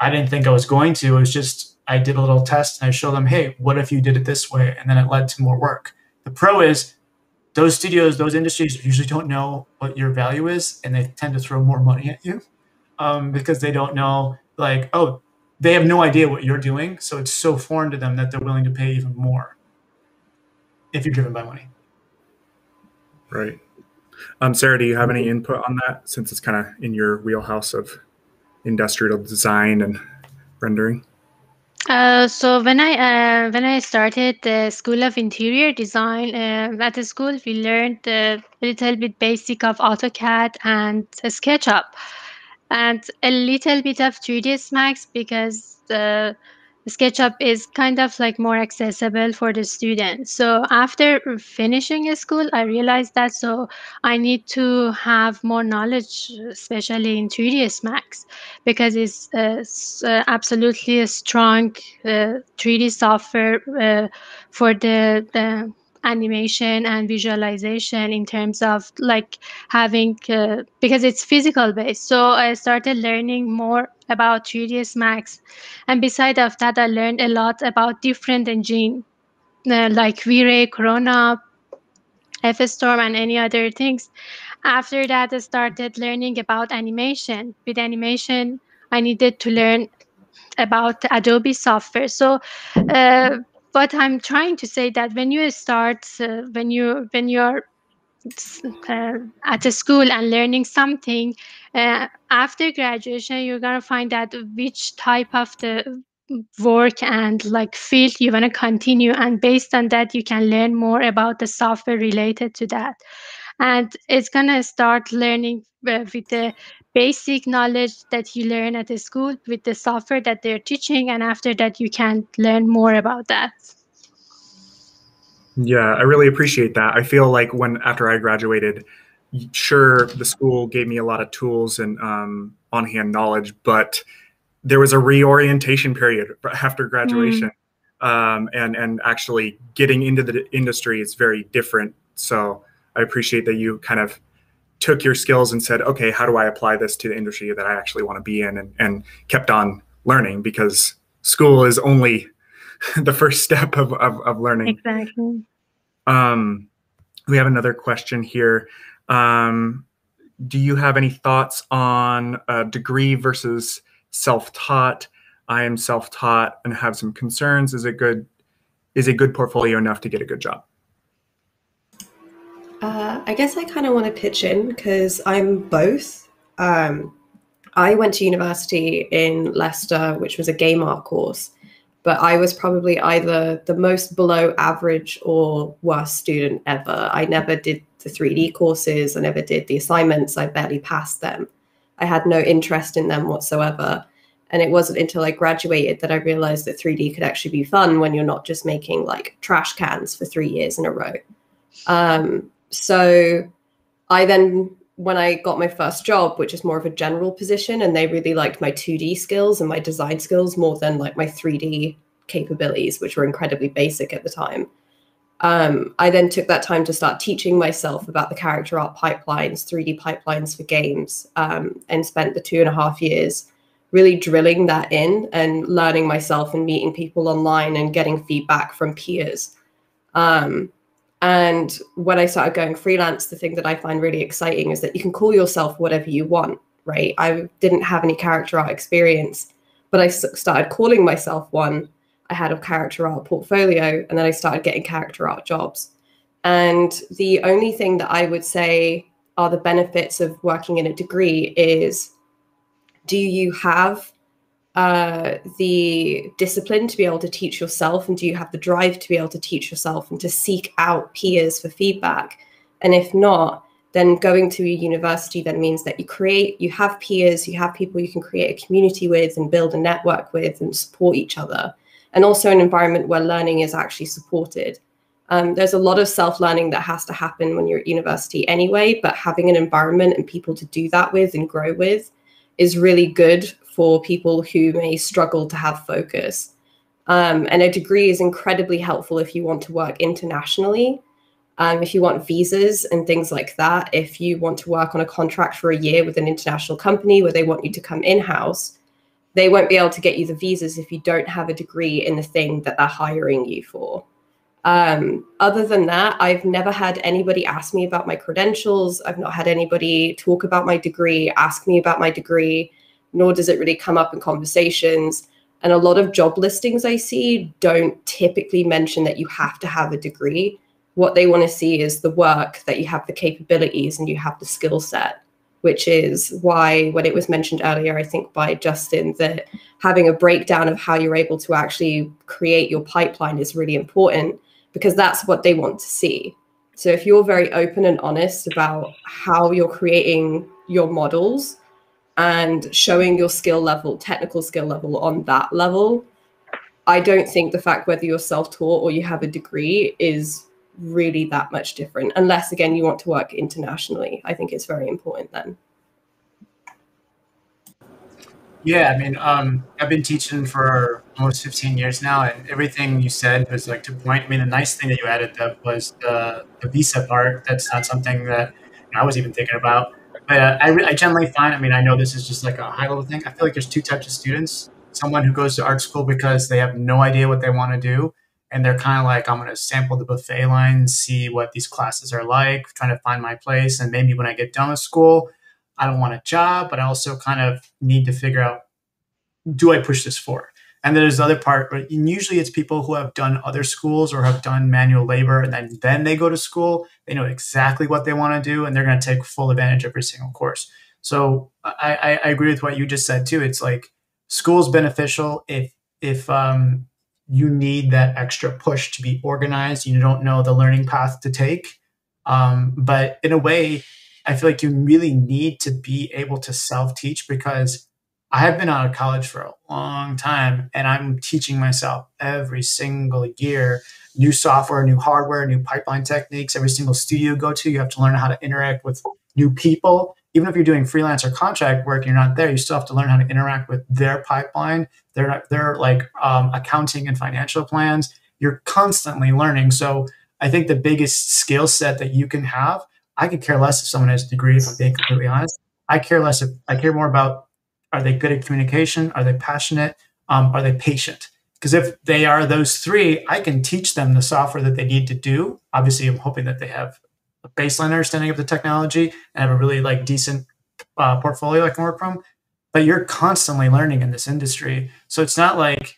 I didn't think I was going to. It was just I did a little test and I showed them, hey, what if you did it this way? And then it led to more work. The pro is those studios, those industries usually don't know what your value is, and they tend to throw more money at you um, because they don't know, like, oh, they have no idea what you're doing. So it's so foreign to them that they're willing to pay even more if you're driven by money. Right. Um, Sara, do you have any input on that since it's kind of in your wheelhouse of industrial design and rendering? Uh, so when I uh, when I started the School of Interior Design uh, at the school, we learned a little bit basic of AutoCAD and SketchUp and a little bit of 3ds max because the SketchUp is kind of like more accessible for the students. So after finishing a school, I realized that so I need to have more knowledge, especially in 3ds Max, because it's, uh, uh, absolutely a strong uh, 3D software uh, for the, the animation and visualization in terms of like having uh, because it's physical based. So i started learning more about 3ds max. And beside of that i learned a lot about different engine uh, like v-ray corona f-storm and any other things. After that i started learning about animation. With animation i needed to learn about adobe software. So uh, but i'm trying to say that when you start uh, when you when you're uh, at a school and learning something uh, after graduation you're going to find out which type of the work and like field you want to continue and based on that you can learn more about the software related to that. And it's going to start learning uh, with the basic knowledge that you learn at the school with the software that they're teaching and after that you can learn more about that. Yeah i really appreciate that. I feel like when after i graduated sure the school gave me a lot of tools and um, on-hand knowledge but there was a reorientation period after graduation. Mm. um, and and actually getting into the industry is very different. So i appreciate that you kind of took your skills and said, okay, how do I apply this to the industry that I actually want to be in and, and kept on learning because school is only the first step of, of, of learning. Exactly. Um, we have another question here. Um, do you have any thoughts on a degree versus self-taught? I am self-taught and have some concerns. Is it good? Is a good portfolio enough to get a good job? I guess I kind of want to pitch in because I'm both. Um, I went to university in Leicester, which was a game art course, but I was probably either the most below average or worst student ever. I never did the 3D courses, I never did the assignments, I barely passed them. I had no interest in them whatsoever. And it wasn't until I graduated that I realized that 3D could actually be fun when you're not just making like trash cans for three years in a row. Um, so I then, when I got my first job, which is more of a general position, and they really liked my 2D skills and my design skills more than like my 3D capabilities, which were incredibly basic at the time. Um, I then took that time to start teaching myself about the character art pipelines, 3D pipelines for games, um, and spent the two and a half years really drilling that in and learning myself and meeting people online and getting feedback from peers. Um, and when I started going freelance, the thing that I find really exciting is that you can call yourself whatever you want, right? I didn't have any character art experience, but I started calling myself one. I had a character art portfolio, and then I started getting character art jobs. And the only thing that I would say are the benefits of working in a degree is do you have uh, the discipline to be able to teach yourself? And do you have the drive to be able to teach yourself and to seek out peers for feedback? And if not, then going to a university then means that you create, you have peers, you have people you can create a community with and build a network with and support each other. And also an environment where learning is actually supported. Um, there's a lot of self learning that has to happen when you're at university anyway, but having an environment and people to do that with and grow with is really good for people who may struggle to have focus. Um, and a degree is incredibly helpful if you want to work internationally. Um, if you want visas and things like that, if you want to work on a contract for a year with an international company where they want you to come in house, they won't be able to get you the visas if you don't have a degree in the thing that they're hiring you for. Um, other than that, I've never had anybody ask me about my credentials. I've not had anybody talk about my degree, ask me about my degree nor does it really come up in conversations. And a lot of job listings I see don't typically mention that you have to have a degree. What they want to see is the work, that you have the capabilities and you have the skill set, which is why, when it was mentioned earlier, I think by Justin, that having a breakdown of how you're able to actually create your pipeline is really important because that's what they want to see. So if you're very open and honest about how you're creating your models, and showing your skill level, technical skill level on that level, I don't think the fact whether you're self taught or you have a degree is really that much different, unless, again, you want to work internationally. I think it's very important then. Yeah, I mean, um, I've been teaching for almost 15 years now, and everything you said was like to point. I mean, the nice thing that you added that was the, the visa part. That's not something that you know, I was even thinking about. But uh, I, I generally find, I mean, I know this is just like a high level thing. I feel like there's two types of students someone who goes to art school because they have no idea what they want to do. And they're kind of like, I'm going to sample the buffet line, see what these classes are like, trying to find my place. And maybe when I get done with school, I don't want a job, but I also kind of need to figure out do I push this forward? And there's the other part, but usually it's people who have done other schools or have done manual labor and then, then they go to school. They know exactly what they want to do and they're going to take full advantage of every single course. So I, I agree with what you just said too. It's like school's beneficial if if um, you need that extra push to be organized. You don't know the learning path to take. Um, but in a way, I feel like you really need to be able to self teach because I have been out of college for a long time and I'm teaching myself every single year new software, new hardware, new pipeline techniques. Every single studio you go to, you have to learn how to interact with new people. Even if you're doing freelance or contract work, you're not there. You still have to learn how to interact with their pipeline, their their like um, accounting and financial plans. You're constantly learning. So I think the biggest skill set that you can have I could care less if someone has a degree, if I'm being completely honest. I care less if I care more about are they good at communication? Are they passionate? Um, are they patient? Because if they are those three, I can teach them the software that they need to do. Obviously, I'm hoping that they have a baseline understanding of the technology and have a really like decent uh, portfolio I can work from. But you're constantly learning in this industry, so it's not like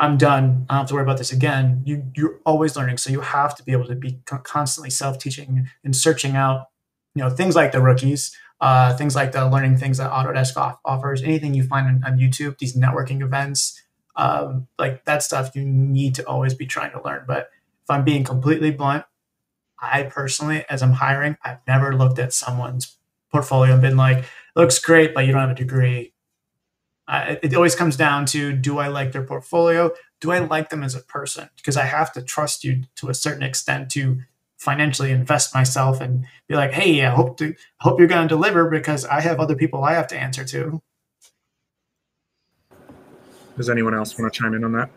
I'm done. I don't have to worry about this again. You you're always learning, so you have to be able to be constantly self teaching and searching out, you know, things like the rookies, uh, things like the learning things that Autodesk off- offers, anything you find on, on YouTube, these networking events, um, like that stuff. You need to always be trying to learn. But if I'm being completely blunt, I personally, as I'm hiring, I've never looked at someone's portfolio and been like, looks great, but you don't have a degree uh, it always comes down to do I like their portfolio? Do I like them as a person? Because I have to trust you to a certain extent to financially invest myself and be like, hey, I hope to hope you're going to deliver because I have other people I have to answer to. Does anyone else want to chime in on that?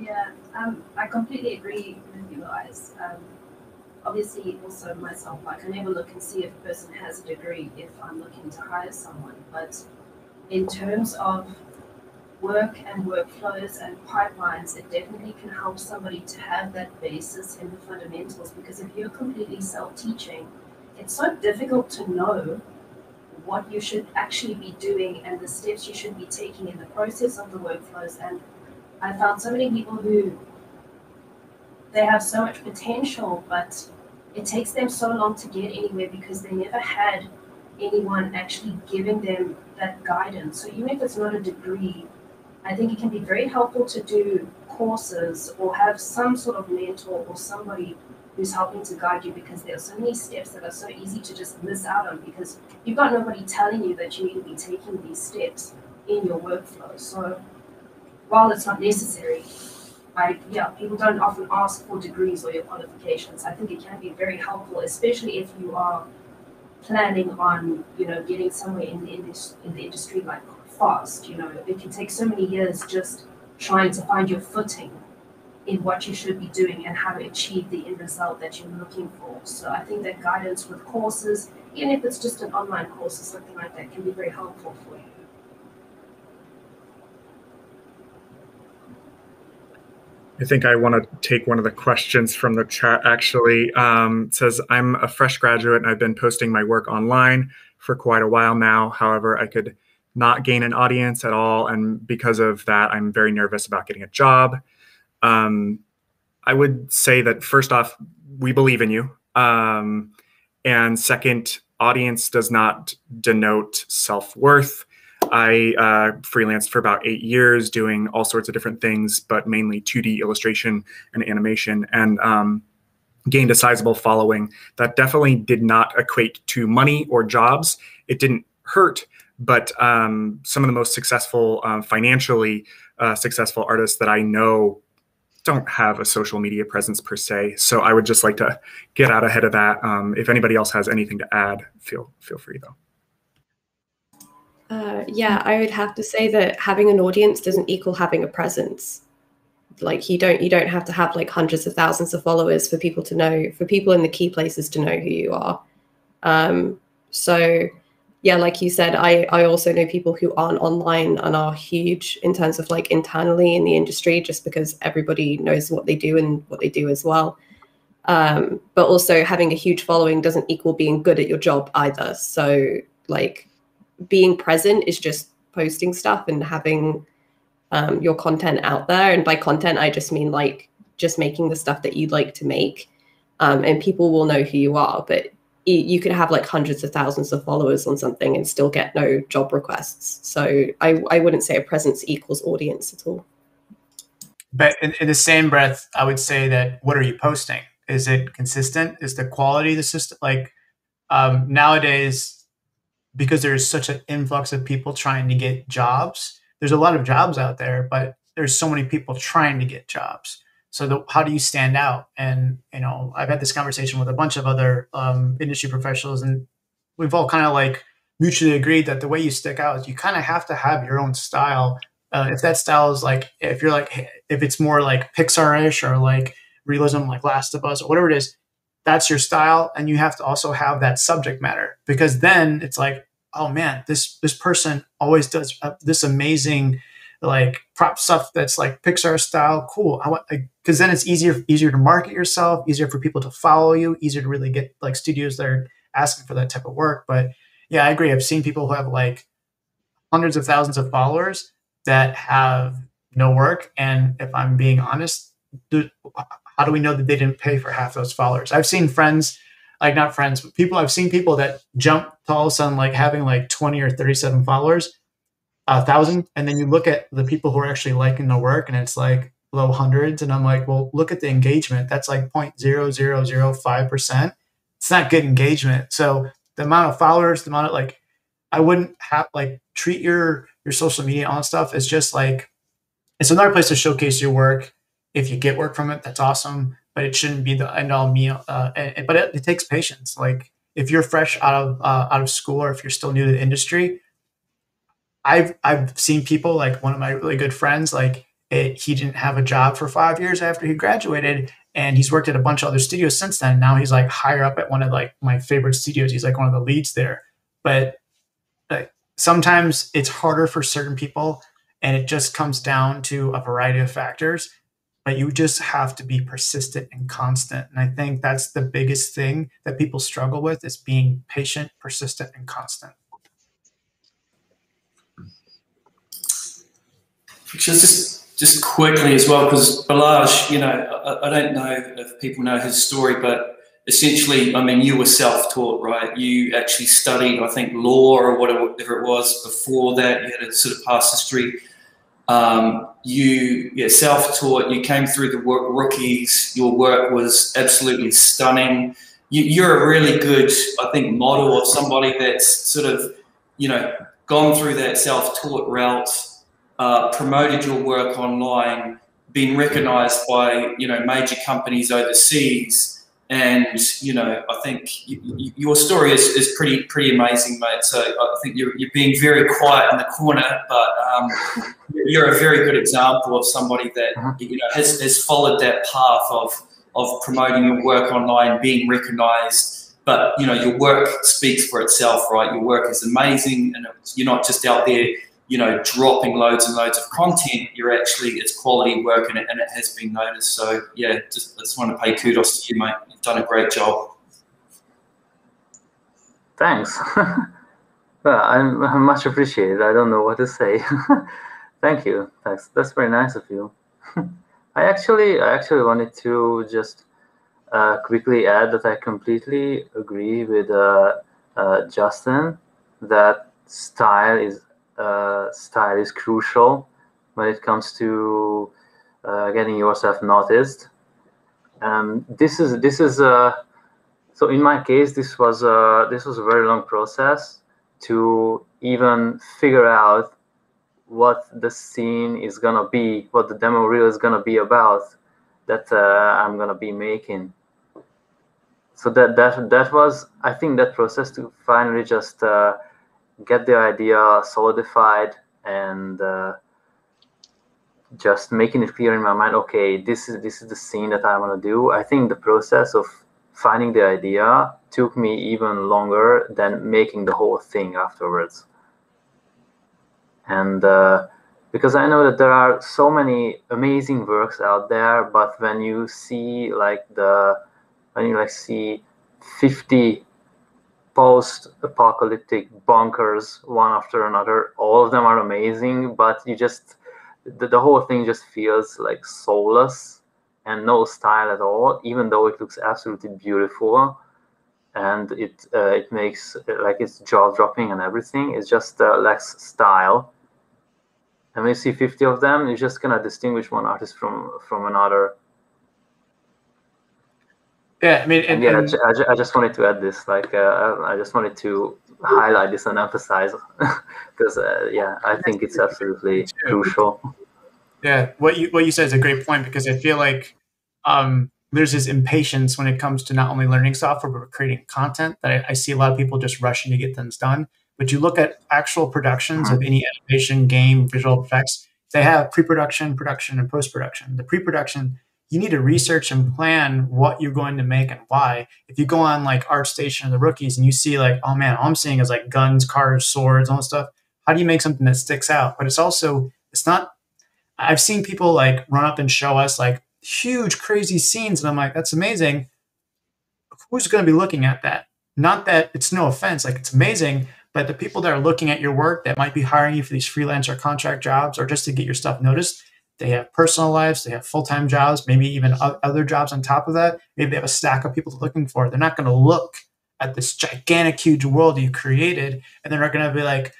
Yeah, um, I completely agree with you guys. Um, obviously, also myself, like I never look and see if a person has a degree if I'm looking to hire someone, but in terms of work and workflows and pipelines, it definitely can help somebody to have that basis in the fundamentals because if you're completely self teaching, it's so difficult to know what you should actually be doing and the steps you should be taking in the process of the workflows. And I found so many people who they have so much potential, but it takes them so long to get anywhere because they never had anyone actually giving them that guidance. So even if it's not a degree, I think it can be very helpful to do courses or have some sort of mentor or somebody who's helping to guide you because there are so many steps that are so easy to just miss out on because you've got nobody telling you that you need to be taking these steps in your workflow. So while it's not necessary, I yeah, people don't often ask for degrees or your qualifications. I think it can be very helpful, especially if you are planning on you know getting somewhere in the indus- in the industry like fast. You know, it can take so many years just trying to find your footing in what you should be doing and how to achieve the end result that you're looking for. So I think that guidance with courses, even if it's just an online course or something like that, can be very helpful for you. I think I want to take one of the questions from the chat. Actually, um, says I'm a fresh graduate and I've been posting my work online for quite a while now. However, I could not gain an audience at all, and because of that, I'm very nervous about getting a job. Um, I would say that first off, we believe in you, um, and second, audience does not denote self worth. I uh, freelanced for about eight years doing all sorts of different things, but mainly 2D illustration and animation, and um, gained a sizable following. That definitely did not equate to money or jobs. It didn't hurt, but um, some of the most successful, uh, financially uh, successful artists that I know don't have a social media presence per se. So I would just like to get out ahead of that. Um, if anybody else has anything to add, feel feel free though. Uh, yeah, I would have to say that having an audience doesn't equal having a presence. Like you don't you don't have to have like hundreds of thousands of followers for people to know for people in the key places to know who you are. Um, so yeah, like you said, I I also know people who aren't online and are huge in terms of like internally in the industry, just because everybody knows what they do and what they do as well. Um, but also having a huge following doesn't equal being good at your job either. So like being present is just posting stuff and having um, your content out there. And by content, I just mean like just making the stuff that you'd like to make. Um, and people will know who you are. But you could have like hundreds of thousands of followers on something and still get no job requests. So I, I wouldn't say a presence equals audience at all. But in, in the same breath, I would say that what are you posting? Is it consistent? Is the quality of the system like um, nowadays? Because there's such an influx of people trying to get jobs. There's a lot of jobs out there, but there's so many people trying to get jobs so the, how do you stand out? And you know, I've had this conversation with a bunch of other um, industry professionals, and we've all kind of like mutually agreed that the way you stick out is you kind of have to have your own style. Uh, if that style is like, if you're like, if it's more like Pixar-ish or like realism, like Last of Us or whatever it is, that's your style, and you have to also have that subject matter because then it's like, oh man, this this person always does uh, this amazing like prop stuff that's like Pixar style. Cool. I want because then it's easier easier to market yourself, easier for people to follow you, easier to really get like studios that are asking for that type of work. But yeah, I agree. I've seen people who have like hundreds of thousands of followers that have no work. And if I'm being honest, how do we know that they didn't pay for half those followers? I've seen friends, like not friends, but people. I've seen people that jump to all of a sudden like having like 20 or 37 followers a thousand, and then you look at the people who are actually liking the work, and it's like low hundreds, and I'm like, well, look at the engagement. That's like 0.0005 percent. It's not good engagement. So the amount of followers, the amount of like, I wouldn't have like treat your your social media on stuff as just like it's another place to showcase your work. If you get work from it, that's awesome. But it shouldn't be the end all meal. Uh, but it, it, takes patience. Like if you're fresh out of uh, out of school, or if you're still new to the industry, I've I've seen people like one of my really good friends like it, he didn't have a job for five years after he graduated and he's worked at a bunch of other studios since then. Now he's like higher up at one of like my favorite studios. He's like one of the leads there. But like, sometimes it's harder for certain people and it just comes down to a variety of factors but you just have to be persistent and constant. And i think that's the biggest thing that people struggle with is being patient persistent and constant Just just quickly as well, because Balazs, you know, I, I, don't know if people know his story, but essentially, I mean, you were self-taught, right? You actually studied, I think, law or whatever it was before that. You had a sort of past history. Um, you, yeah, self-taught. You came through the work, rookies. Your work was absolutely stunning. You, you're a really good, I think, model of somebody that's sort of, you know, gone through that self-taught route uh, promoted your work online, been recognised by you know major companies overseas, and you know I think your story is, is pretty pretty amazing, mate. So I think you're, you're being very quiet in the corner, but um, you're a very good example of somebody that uh-huh. you know has, has followed that path of of promoting your work online, being recognised but you know your work speaks for itself right your work is amazing and you're not just out there you know, dropping loads and loads of content, you're actually, it's quality work and it, and it has been noticed. So, yeah, just, I just want to pay kudos to you, mate. You've done a great job. Thanks. well, I'm, I'm much appreciated. I don't know what to say. Thank you. Thanks. That's very nice of you. I actually, I actually wanted to just uh, quickly add that I completely agree with uh, uh, Justin that style is uh, style is crucial when it comes to uh, getting yourself noticed. Um, this is this is uh, so in my case this was a this was a very long process to even figure out what the scene is gonna be, what the demo reel is gonna be about that uh, I'm gonna be making. So that that that was I think that process to finally just uh, get the idea solidified and uh, just making it clear in my mind okay this is this is the scene that i want to do. I think the process of finding the idea took me even longer than making the whole thing afterwards. And uh, because i know that there are so many amazing works out there but when you see like the when you like see 50 post-apocalyptic bunkers one after another. All of them are amazing but you just the, the whole thing just feels like soulless and no style at all even though it looks absolutely beautiful. And it uh, it makes like it's jaw dropping and everything. It's just uh, less style. And when you see 50 of them you're just gonna distinguish one artist from from another yeah i mean and, yeah and, I, I, just wanted to add this like uh, i just wanted to highlight this and emphasize because uh, yeah i think it's absolutely crucial. Yeah what you what you said is a great point because i feel like um, there's this impatience when it comes to not only learning software but creating content that I, I, see a lot of people just rushing to get things done. But you look at actual productions of any animation game visual effects they have pre-production production and post-production. The pre-production you need to research and plan what you're going to make and why. If you go on like ArtStation or the rookies and you see like, oh man, all I'm seeing is like guns, cars, swords, all that stuff. How do you make something that sticks out? But it's also, it's not, I've seen people like run up and show us like huge, crazy scenes. And I'm like, that's amazing. Who's going to be looking at that? Not that it's no offense, like it's amazing, but the people that are looking at your work that might be hiring you for these freelance or contract jobs or just to get your stuff noticed, they have personal lives, they have full time jobs, maybe even other jobs on top of that. Maybe they have a stack of people looking for. They're not going to look at this gigantic, huge world you created, and they're not going to be like,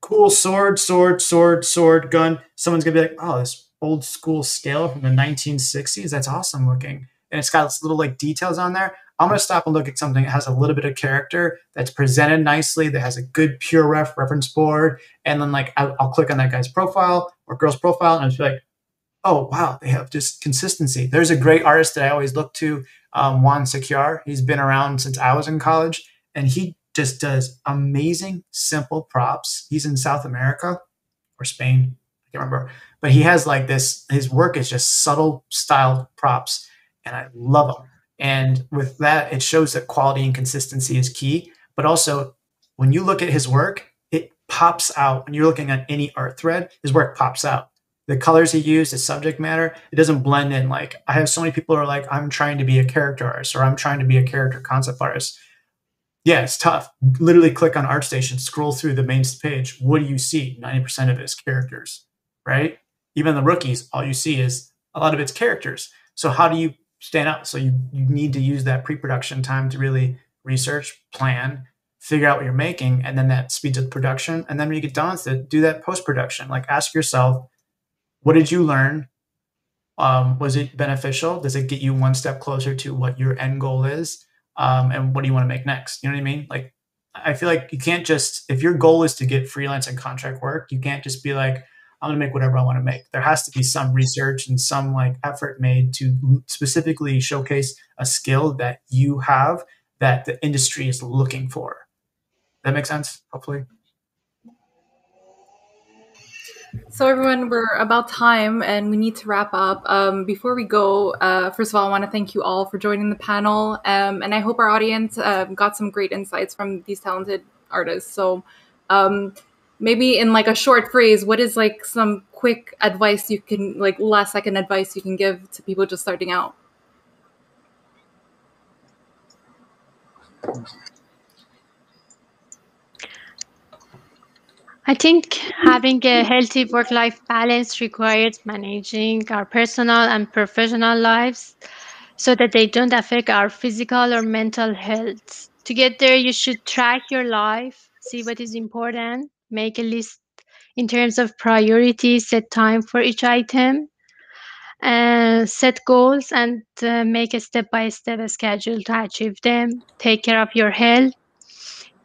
cool sword, sword, sword, sword, gun. Someone's going to be like, oh, this old school scale from the 1960s. That's awesome looking. And it's got little like details on there. I'm going to stop and look at something that has a little bit of character that's presented nicely, that has a good pure ref reference board. And then like I'll, I'll click on that guy's profile or girl's profile and I'll be like, oh, wow, they have just consistency. There's a great artist that I always look to, um, Juan Sequeira. He's been around since I was in college and he just does amazing, simple props. He's in South America or Spain. I can't remember. But he has like this, his work is just subtle styled props and I love them and with that, it shows that quality and consistency is key. But also, when you look at his work, it pops out. When you're looking at any art thread, his work pops out. The colors he used, the subject matter, it doesn't blend in. Like I have so many people who are like, I'm trying to be a character artist or I'm trying to be a character concept artist. Yeah, it's tough. Literally click on ArtStation, scroll through the main page. What do you see? 90% of it is characters, right? Even the rookies, all you see is a lot of it's characters. So how do you stand out. So you, you need to use that pre-production time to really research, plan, figure out what you're making, and then that speeds up production. And then when you get done with it, do that post-production. Like ask yourself, what did you learn? Um, was it beneficial? Does it get you one step closer to what your end goal is? Um, and what do you want to make next? You know what I mean? Like, I feel like you can't just, if your goal is to get freelance and contract work, you can't just be like, I'm going to make whatever I want to make. There has to be some research and some like effort made to specifically showcase a skill that you have that the industry is looking for. That makes sense, hopefully. So everyone, we're about time and we need to wrap up. Um, before we go, uh, first of all, I want to thank you all for joining the panel, um, and I hope our audience uh, got some great insights from these talented artists. So um, maybe in like a short phrase what is like some quick advice you can like last second advice you can give to people just starting out I think having a healthy work life balance requires managing our personal and professional lives so that they don't affect our physical or mental health. To get there, you should track your life, see what is important, make a list in terms of priorities, set time for each item, and set goals and uh, make a step-by-step schedule to achieve them. Take care of your health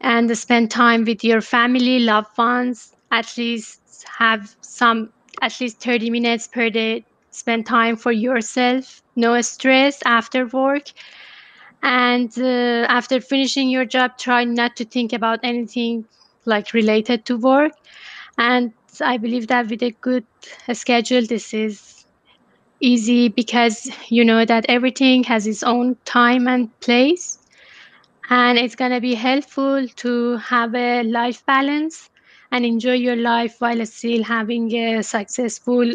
and spend time with your family, loved ones. At least have some, at least 30 minutes per day. Spend time for yourself. No stress after work. And uh, after finishing your job, try not to think about anything like related to work. And I believe that with a good schedule, this is easy because you know that everything has its own time and place. And it's going to be helpful to have a life balance and enjoy your life while still having a successful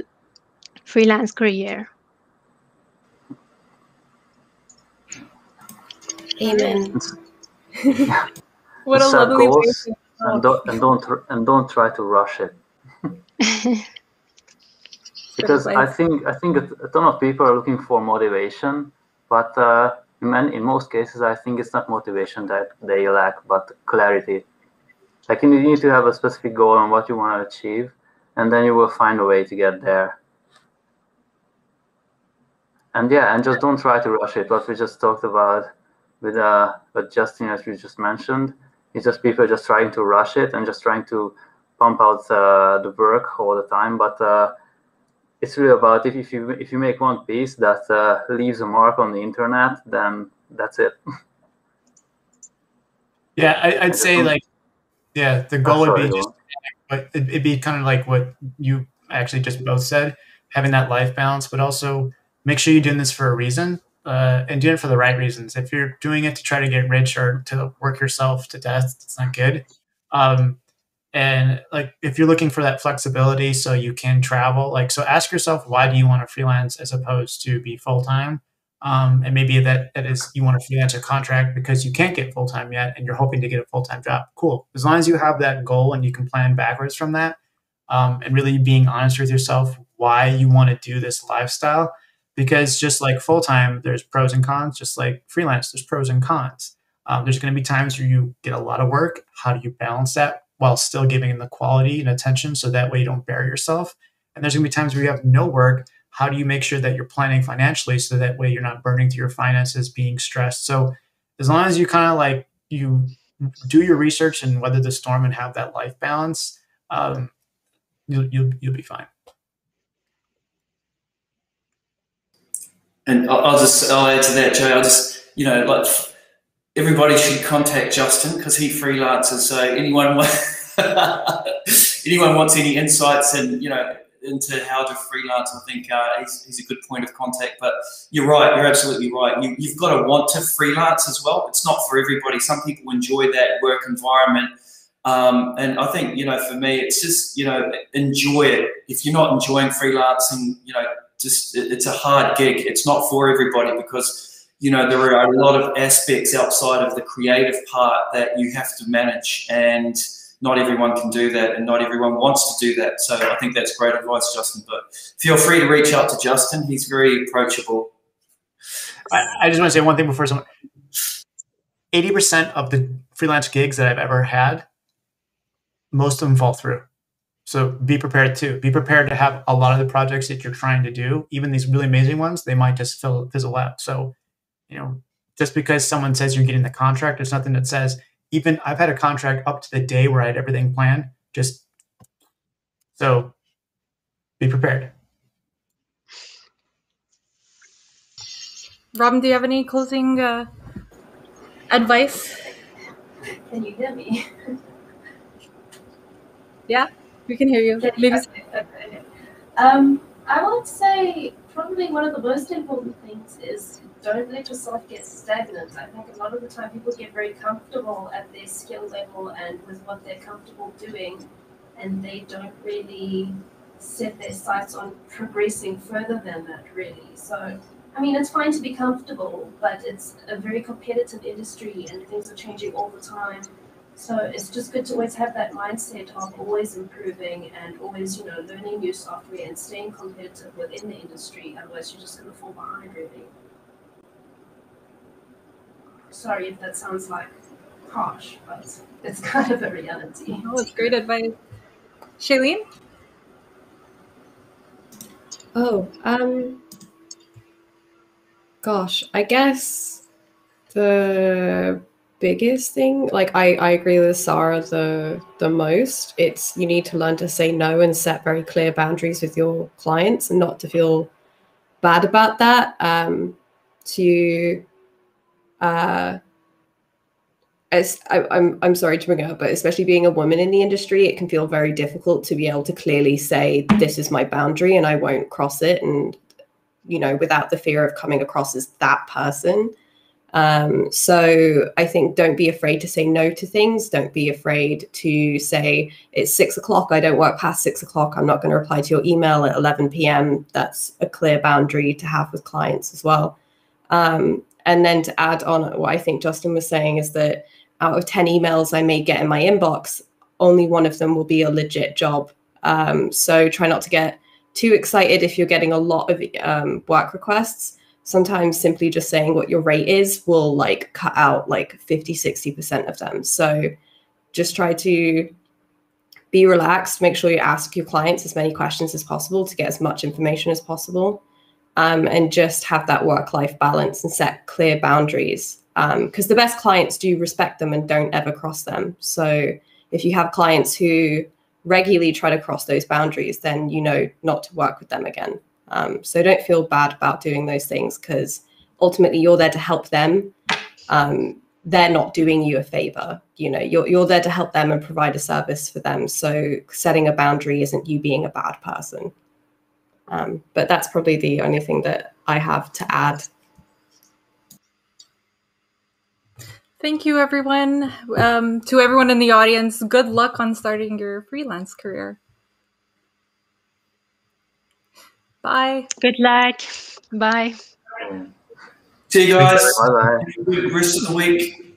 freelance career. Amen. what a lovely way to and don't and don't and don't try to rush it because I think I think a, ton of people are looking for motivation, but uh, in, man- in most cases I think it's not motivation that they lack, but clarity. Like you need to have a specific goal on what you want to achieve, and then you will find a way to get there. And yeah, and just don't try to rush it. What we just talked about with uh, what Justin, as we just mentioned, is just people just trying to rush it and just trying to pump out uh, the work all the time. But uh, it's really about if, if you if you make one piece that uh, leaves a mark on the internet, then that's it. Yeah, I, I'd say like, yeah, the goal would be just, but it'd be kind of like what you actually just both said, having that life balance, but also make sure you're doing this for a reason uh, and doing it for the right reasons. If you're doing it to try to get rich or to work yourself to death, it's not good. Um, and like if you're looking for that flexibility so you can travel, like so ask yourself why do you want to freelance as opposed to be full time? Um, and maybe that, that is you want to freelance a contract because you can't get full time yet and you're hoping to get a full time job. Cool. As long as you have that goal and you can plan backwards from that, um, and really being honest with yourself why you want to do this lifestyle. Because just like full time, there's pros and cons. Just like freelance, there's pros and cons. Um, there's going to be times where you get a lot of work. How do you balance that while still giving the quality and attention so that way you don't bury yourself? And there's going to be times where you have no work how do you make sure that you're planning financially so that way you're not burning through your finances being stressed so as long as you kind of like you do your research and weather the storm and have that life balance um, you'll, you'll, you'll be fine And I'll, just I'll add to that, Jay. I'll just you know like everybody should contact Justin because he freelances. So anyone anyone wants any insights and you know into how to freelance, I think uh, he's, he's a good point of contact. But you're right, you're absolutely right. You, you've got to want to freelance as well. It's not for everybody. Some people enjoy that work environment. Um, and I think, you know, for me, it's just, you know, enjoy it. If you're not enjoying freelancing, you know, just it's a hard gig. It's not for everybody because, you know, there are a lot of aspects outside of the creative part that you have to manage. And, not everyone can do that and not everyone wants to do that. So I think that's great advice, Justin. But feel free to reach out to Justin. He's very approachable. I, I just want to say one thing before someone 80% of the freelance gigs that I've ever had, most of them fall through. So be prepared too. Be prepared to have a lot of the projects that you're trying to do, even these really amazing ones, they might just fill, fizzle out. So, you know, just because someone says you're getting the contract, there's nothing that says, even I've had a contract up to the day where I had everything planned. Just so be prepared. Robyn, do you have any closing uh, advice? Can you hear me? Yeah, we can hear you. Maybe okay, okay. Um, I would say probably one of the most important things is don't let yourself get stagnant. I think a lot of the time people get very comfortable at their skill level and with what they're comfortable doing, and they don't really set their sights on progressing further than that, really. So, I mean, it's fine to be comfortable, but it's a very competitive industry and things are changing all the time. So it's just good to always have that mindset of always improving and always, you know, learning new software and staying competitive within the industry. Otherwise, you're just going to fall behind, really. Sorry if that sounds like harsh, but it's kind of a reality. Oh, it's great advice. Shayleen? Oh, um, gosh, I guess the biggest thing, like I, I agree with Sara the the most. It's you need to learn to say no and set very clear boundaries with your clients and not to feel bad about that. Um, to uh, as I, I'm I'm sorry to bring it up, but especially being a woman in the industry, it can feel very difficult to be able to clearly say this is my boundary and I won't cross it, and you know, without the fear of coming across as that person. Um, so I think don't be afraid to say no to things. Don't be afraid to say it's six o'clock. I don't work past six o'clock. I'm not going to reply to your email at 11 p.m. That's a clear boundary to have with clients as well. Um, and then to add on what I think Justin was saying is that out of 10 emails I may get in my inbox, only one of them will be a legit job. Um, so try not to get too excited if you're getting a lot of um, work requests sometimes simply just saying what your rate is will like cut out like 50 60% of them. So just try to be relaxed make sure you ask your clients as many questions as possible to get as much information as possible um, and just have that work life balance and set clear boundaries because um, the best clients do respect them and don't ever cross them. So if you have clients who regularly try to cross those boundaries then you know not to work with them again um, so don't feel bad about doing those things because ultimately you're there to help them. Um, they're not doing you a favor. You know, you're you're there to help them and provide a service for them. So setting a boundary isn't you being a bad person. Um, but that's probably the only thing that I have to add. Thank you, everyone. Um, to everyone in the audience, good luck on starting your freelance career. Bye. Good luck. Bye. See you guys. Bye bye. Rest of the week.